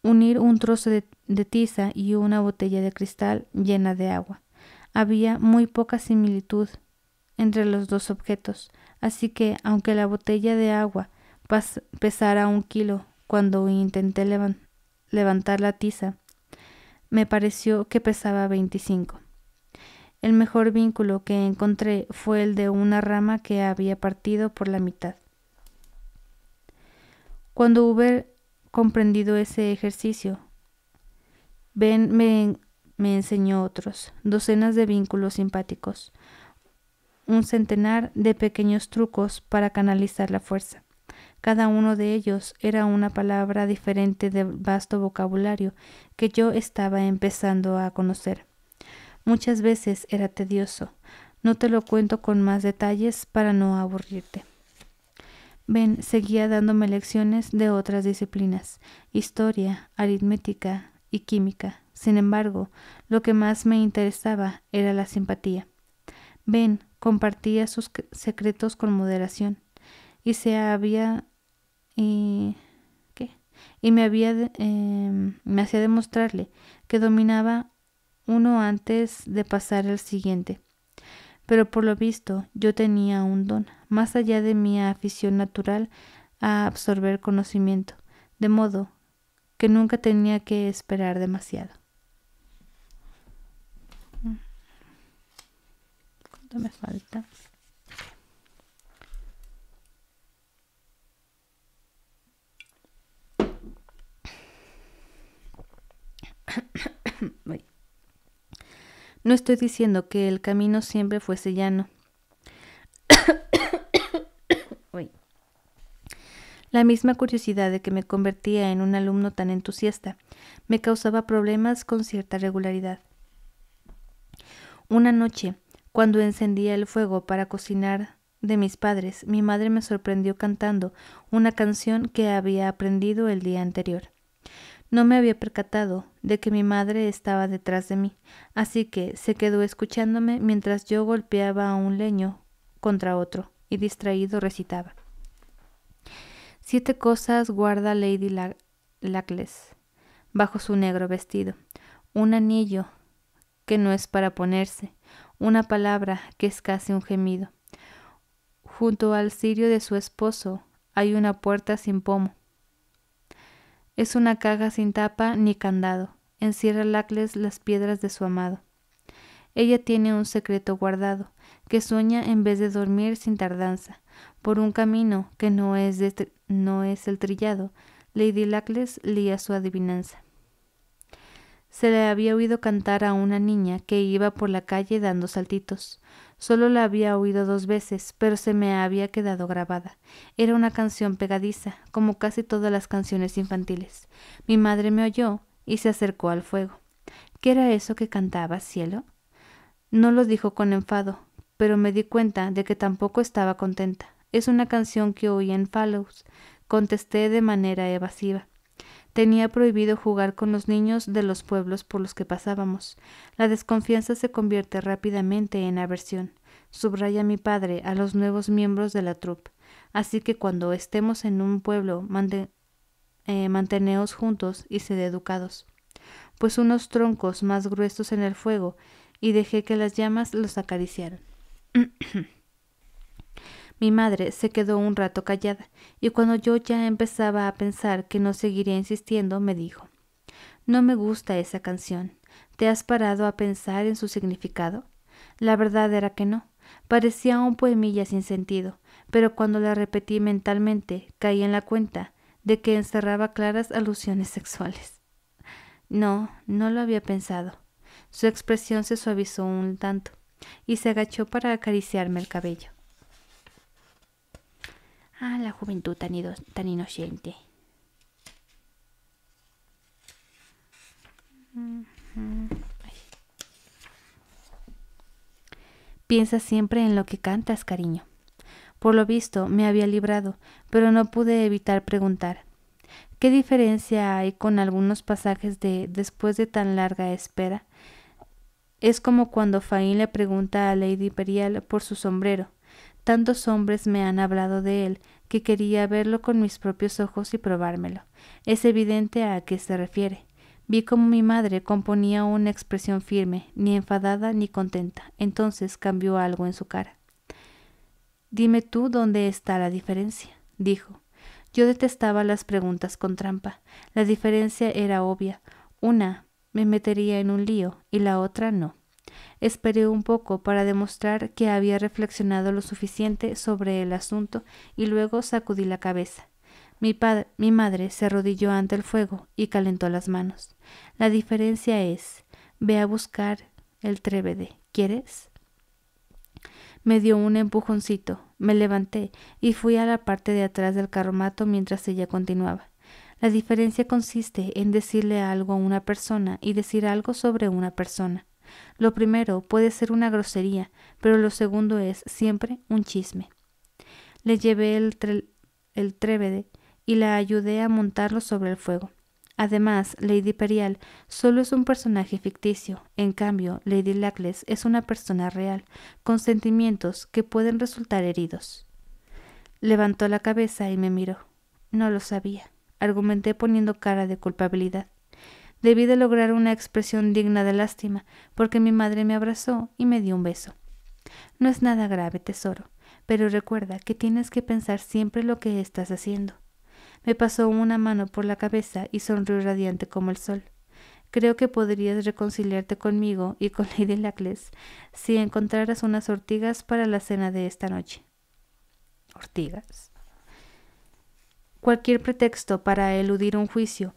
unir un trozo de, tiza y una botella de cristal llena de agua. Había muy poca similitud entre los dos objetos, así que, aunque la botella de agua pesara un kilo cuando intenté levantar la tiza, me pareció que pesaba veinticinco. El mejor vínculo que encontré fue el de una rama que había partido por la mitad. Cuando hube comprendido ese ejercicio, Ben me, me enseñó otros, docenas de vínculos simpáticos, un centenar de pequeños trucos para canalizar la fuerza. Cada uno de ellos era una palabra diferente del vasto vocabulario que yo estaba empezando a conocer. Muchas veces era tedioso. No te lo cuento con más detalles para no aburrirte. Ben seguía dándome lecciones de otras disciplinas, historia, aritmética y química. Sin embargo, lo que más me interesaba era la simpatía. Ben compartía sus secretos con moderación y se había y ¿qué? y me había em, me hacía demostrarle que dominaba uno antes de pasar al siguiente. Pero por lo visto yo tenía un don, más allá de mi afición natural a absorber conocimiento, de modo que nunca tenía que esperar demasiado. ¿Cuánto me falta? <coughs> No estoy diciendo que el camino siempre fuese llano. La misma curiosidad de que me convertía en un alumno tan entusiasta me causaba problemas con cierta regularidad. Una noche, cuando encendía el fuego para cocinar de mis padres, mi madre me sorprendió cantando una canción que había aprendido el día anterior. No me había percatado de que mi madre estaba detrás de mí, así que se quedó escuchándome mientras yo golpeaba un leño contra otro y distraído recitaba. Siete cosas guarda Lady Lackless bajo su negro vestido. Un anillo que no es para ponerse, una palabra que es casi un gemido. Junto al cirio de su esposo hay una puerta sin pomo. Es una caja sin tapa ni candado. Encierra Lacles las piedras de su amado. Ella tiene un secreto guardado, que sueña en vez de dormir sin tardanza, por un camino que no es, el trillado. Lady Lacles lía su adivinanza. Se le había oído cantar a una niña que iba por la calle dando saltitos. Solo la había oído dos veces, pero se me había quedado grabada. Era una canción pegadiza, como casi todas las canciones infantiles. Mi madre me oyó y se acercó al fuego. ¿Qué era eso que cantaba, cielo? No lo dijo con enfado, pero me di cuenta de que tampoco estaba contenta. Es una canción que oí en Fallows, contesté de manera evasiva. Tenía prohibido jugar con los niños de los pueblos por los que pasábamos. La desconfianza se convierte rápidamente en aversión. Subraya mi padre a los nuevos miembros de la troupe. Así que cuando estemos en un pueblo, eh, manteneos juntos y sed educados. Pues unos troncos más gruesos en el fuego, y dejé que las llamas los acariciaran. <clears throat> Mi madre se quedó un rato callada, y cuando yo ya empezaba a pensar que no seguiría insistiendo, me dijo No me gusta esa canción. ¿Te has parado a pensar en su significado? La verdad era que no. Parecía un poemilla sin sentido, pero cuando la repetí mentalmente caí en la cuenta de que encerraba claras alusiones sexuales. No, no lo había pensado. Su expresión se suavizó un tanto, y se agachó para acariciarme el cabello. Ah, la juventud tan, tan inocente. Piensa siempre en lo que cantas, cariño. Por lo visto, me había librado, pero no pude evitar preguntar. ¿Qué diferencia hay con algunos pasajes de después de tan larga espera? Es como cuando Faín le pregunta a Lady Perial por su sombrero. Tantos hombres me han hablado de él que quería verlo con mis propios ojos y probármelo. Es evidente a qué se refiere. Vi como mi madre componía una expresión firme, ni enfadada ni contenta. Entonces cambió algo en su cara. Dime tú dónde está la diferencia, dijo. Yo detestaba las preguntas con trampa. La diferencia era obvia. Una me metería en un lío y la otra no. Esperé un poco para demostrar que había reflexionado lo suficiente sobre el asunto y luego sacudí la cabeza. Mi, mi madre se arrodilló ante el fuego y calentó las manos. La diferencia es, ve a buscar el trébede. ¿Quieres? Me dio un empujoncito, me levanté y fui a la parte de atrás del carromato mientras ella continuaba. La diferencia consiste en decirle algo a una persona y decir algo sobre una persona. Lo primero puede ser una grosería, pero lo segundo es siempre un chisme. Le llevé el, el trébede y la ayudé a montarlo sobre el fuego. Además, Lady Perial solo es un personaje ficticio, en cambio, Lady Lackless es una persona real, con sentimientos que pueden resultar heridos. Levantó la cabeza y me miró. No lo sabía, argumenté poniendo cara de culpabilidad. Debí de lograr una expresión digna de lástima, porque mi madre me abrazó y me dio un beso. No es nada grave, tesoro, pero recuerda que tienes que pensar siempre lo que estás haciendo. Me pasó una mano por la cabeza y sonrió radiante como el sol. Creo que podrías reconciliarte conmigo y con <laughs> Lady Lackless si encontraras unas ortigas para la cena de esta noche. ¿Ortigas? Cualquier pretexto para eludir un juicio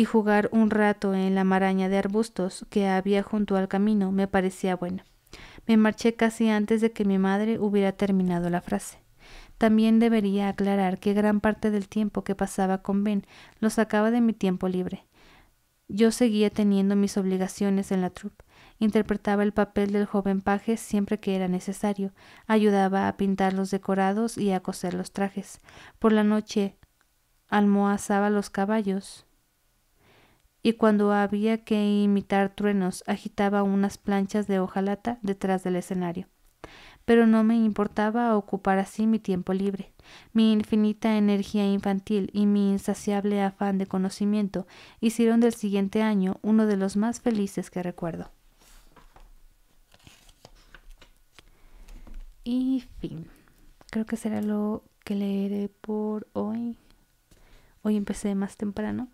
y jugar un rato en la maraña de arbustos que había junto al camino me parecía bueno. Me marché casi antes de que mi madre hubiera terminado la frase. También debería aclarar que gran parte del tiempo que pasaba con Ben lo sacaba de mi tiempo libre. Yo seguía teniendo mis obligaciones en la troupe, Interpretaba el papel del joven paje siempre que era necesario. Ayudaba a pintar los decorados y a coser los trajes. Por la noche almohazaba los caballos. Y cuando había que imitar truenos, agitaba unas planchas de hojalata detrás del escenario. Pero no me importaba ocupar así mi tiempo libre. Mi infinita energía infantil y mi insaciable afán de conocimiento hicieron del siguiente año uno de los más felices que recuerdo. Y fin. Creo que será lo que leeré por hoy. Hoy empecé más temprano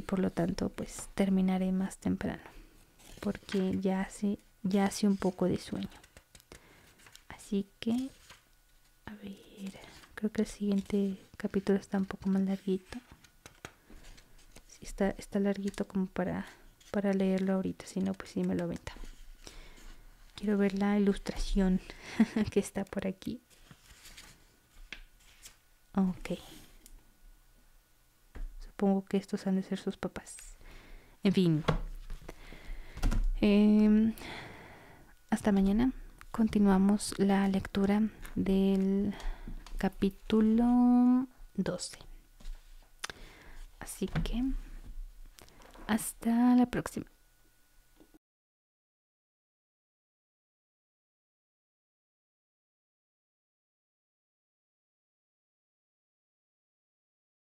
y por lo tanto pues terminaré más temprano porque ya hace, ya hace un poco de sueño. Así que, a ver, creo que el siguiente capítulo está un poco más larguito. Está, está larguito como para, para leerlo ahorita, si no pues sí me lo venta. Quiero ver la ilustración <laughs> que está por aquí. Ok. Supongo que estos han de ser sus papás. En fin. Em, hasta mañana. Continuamos la lectura del capítulo 12. Así que hasta la próxima.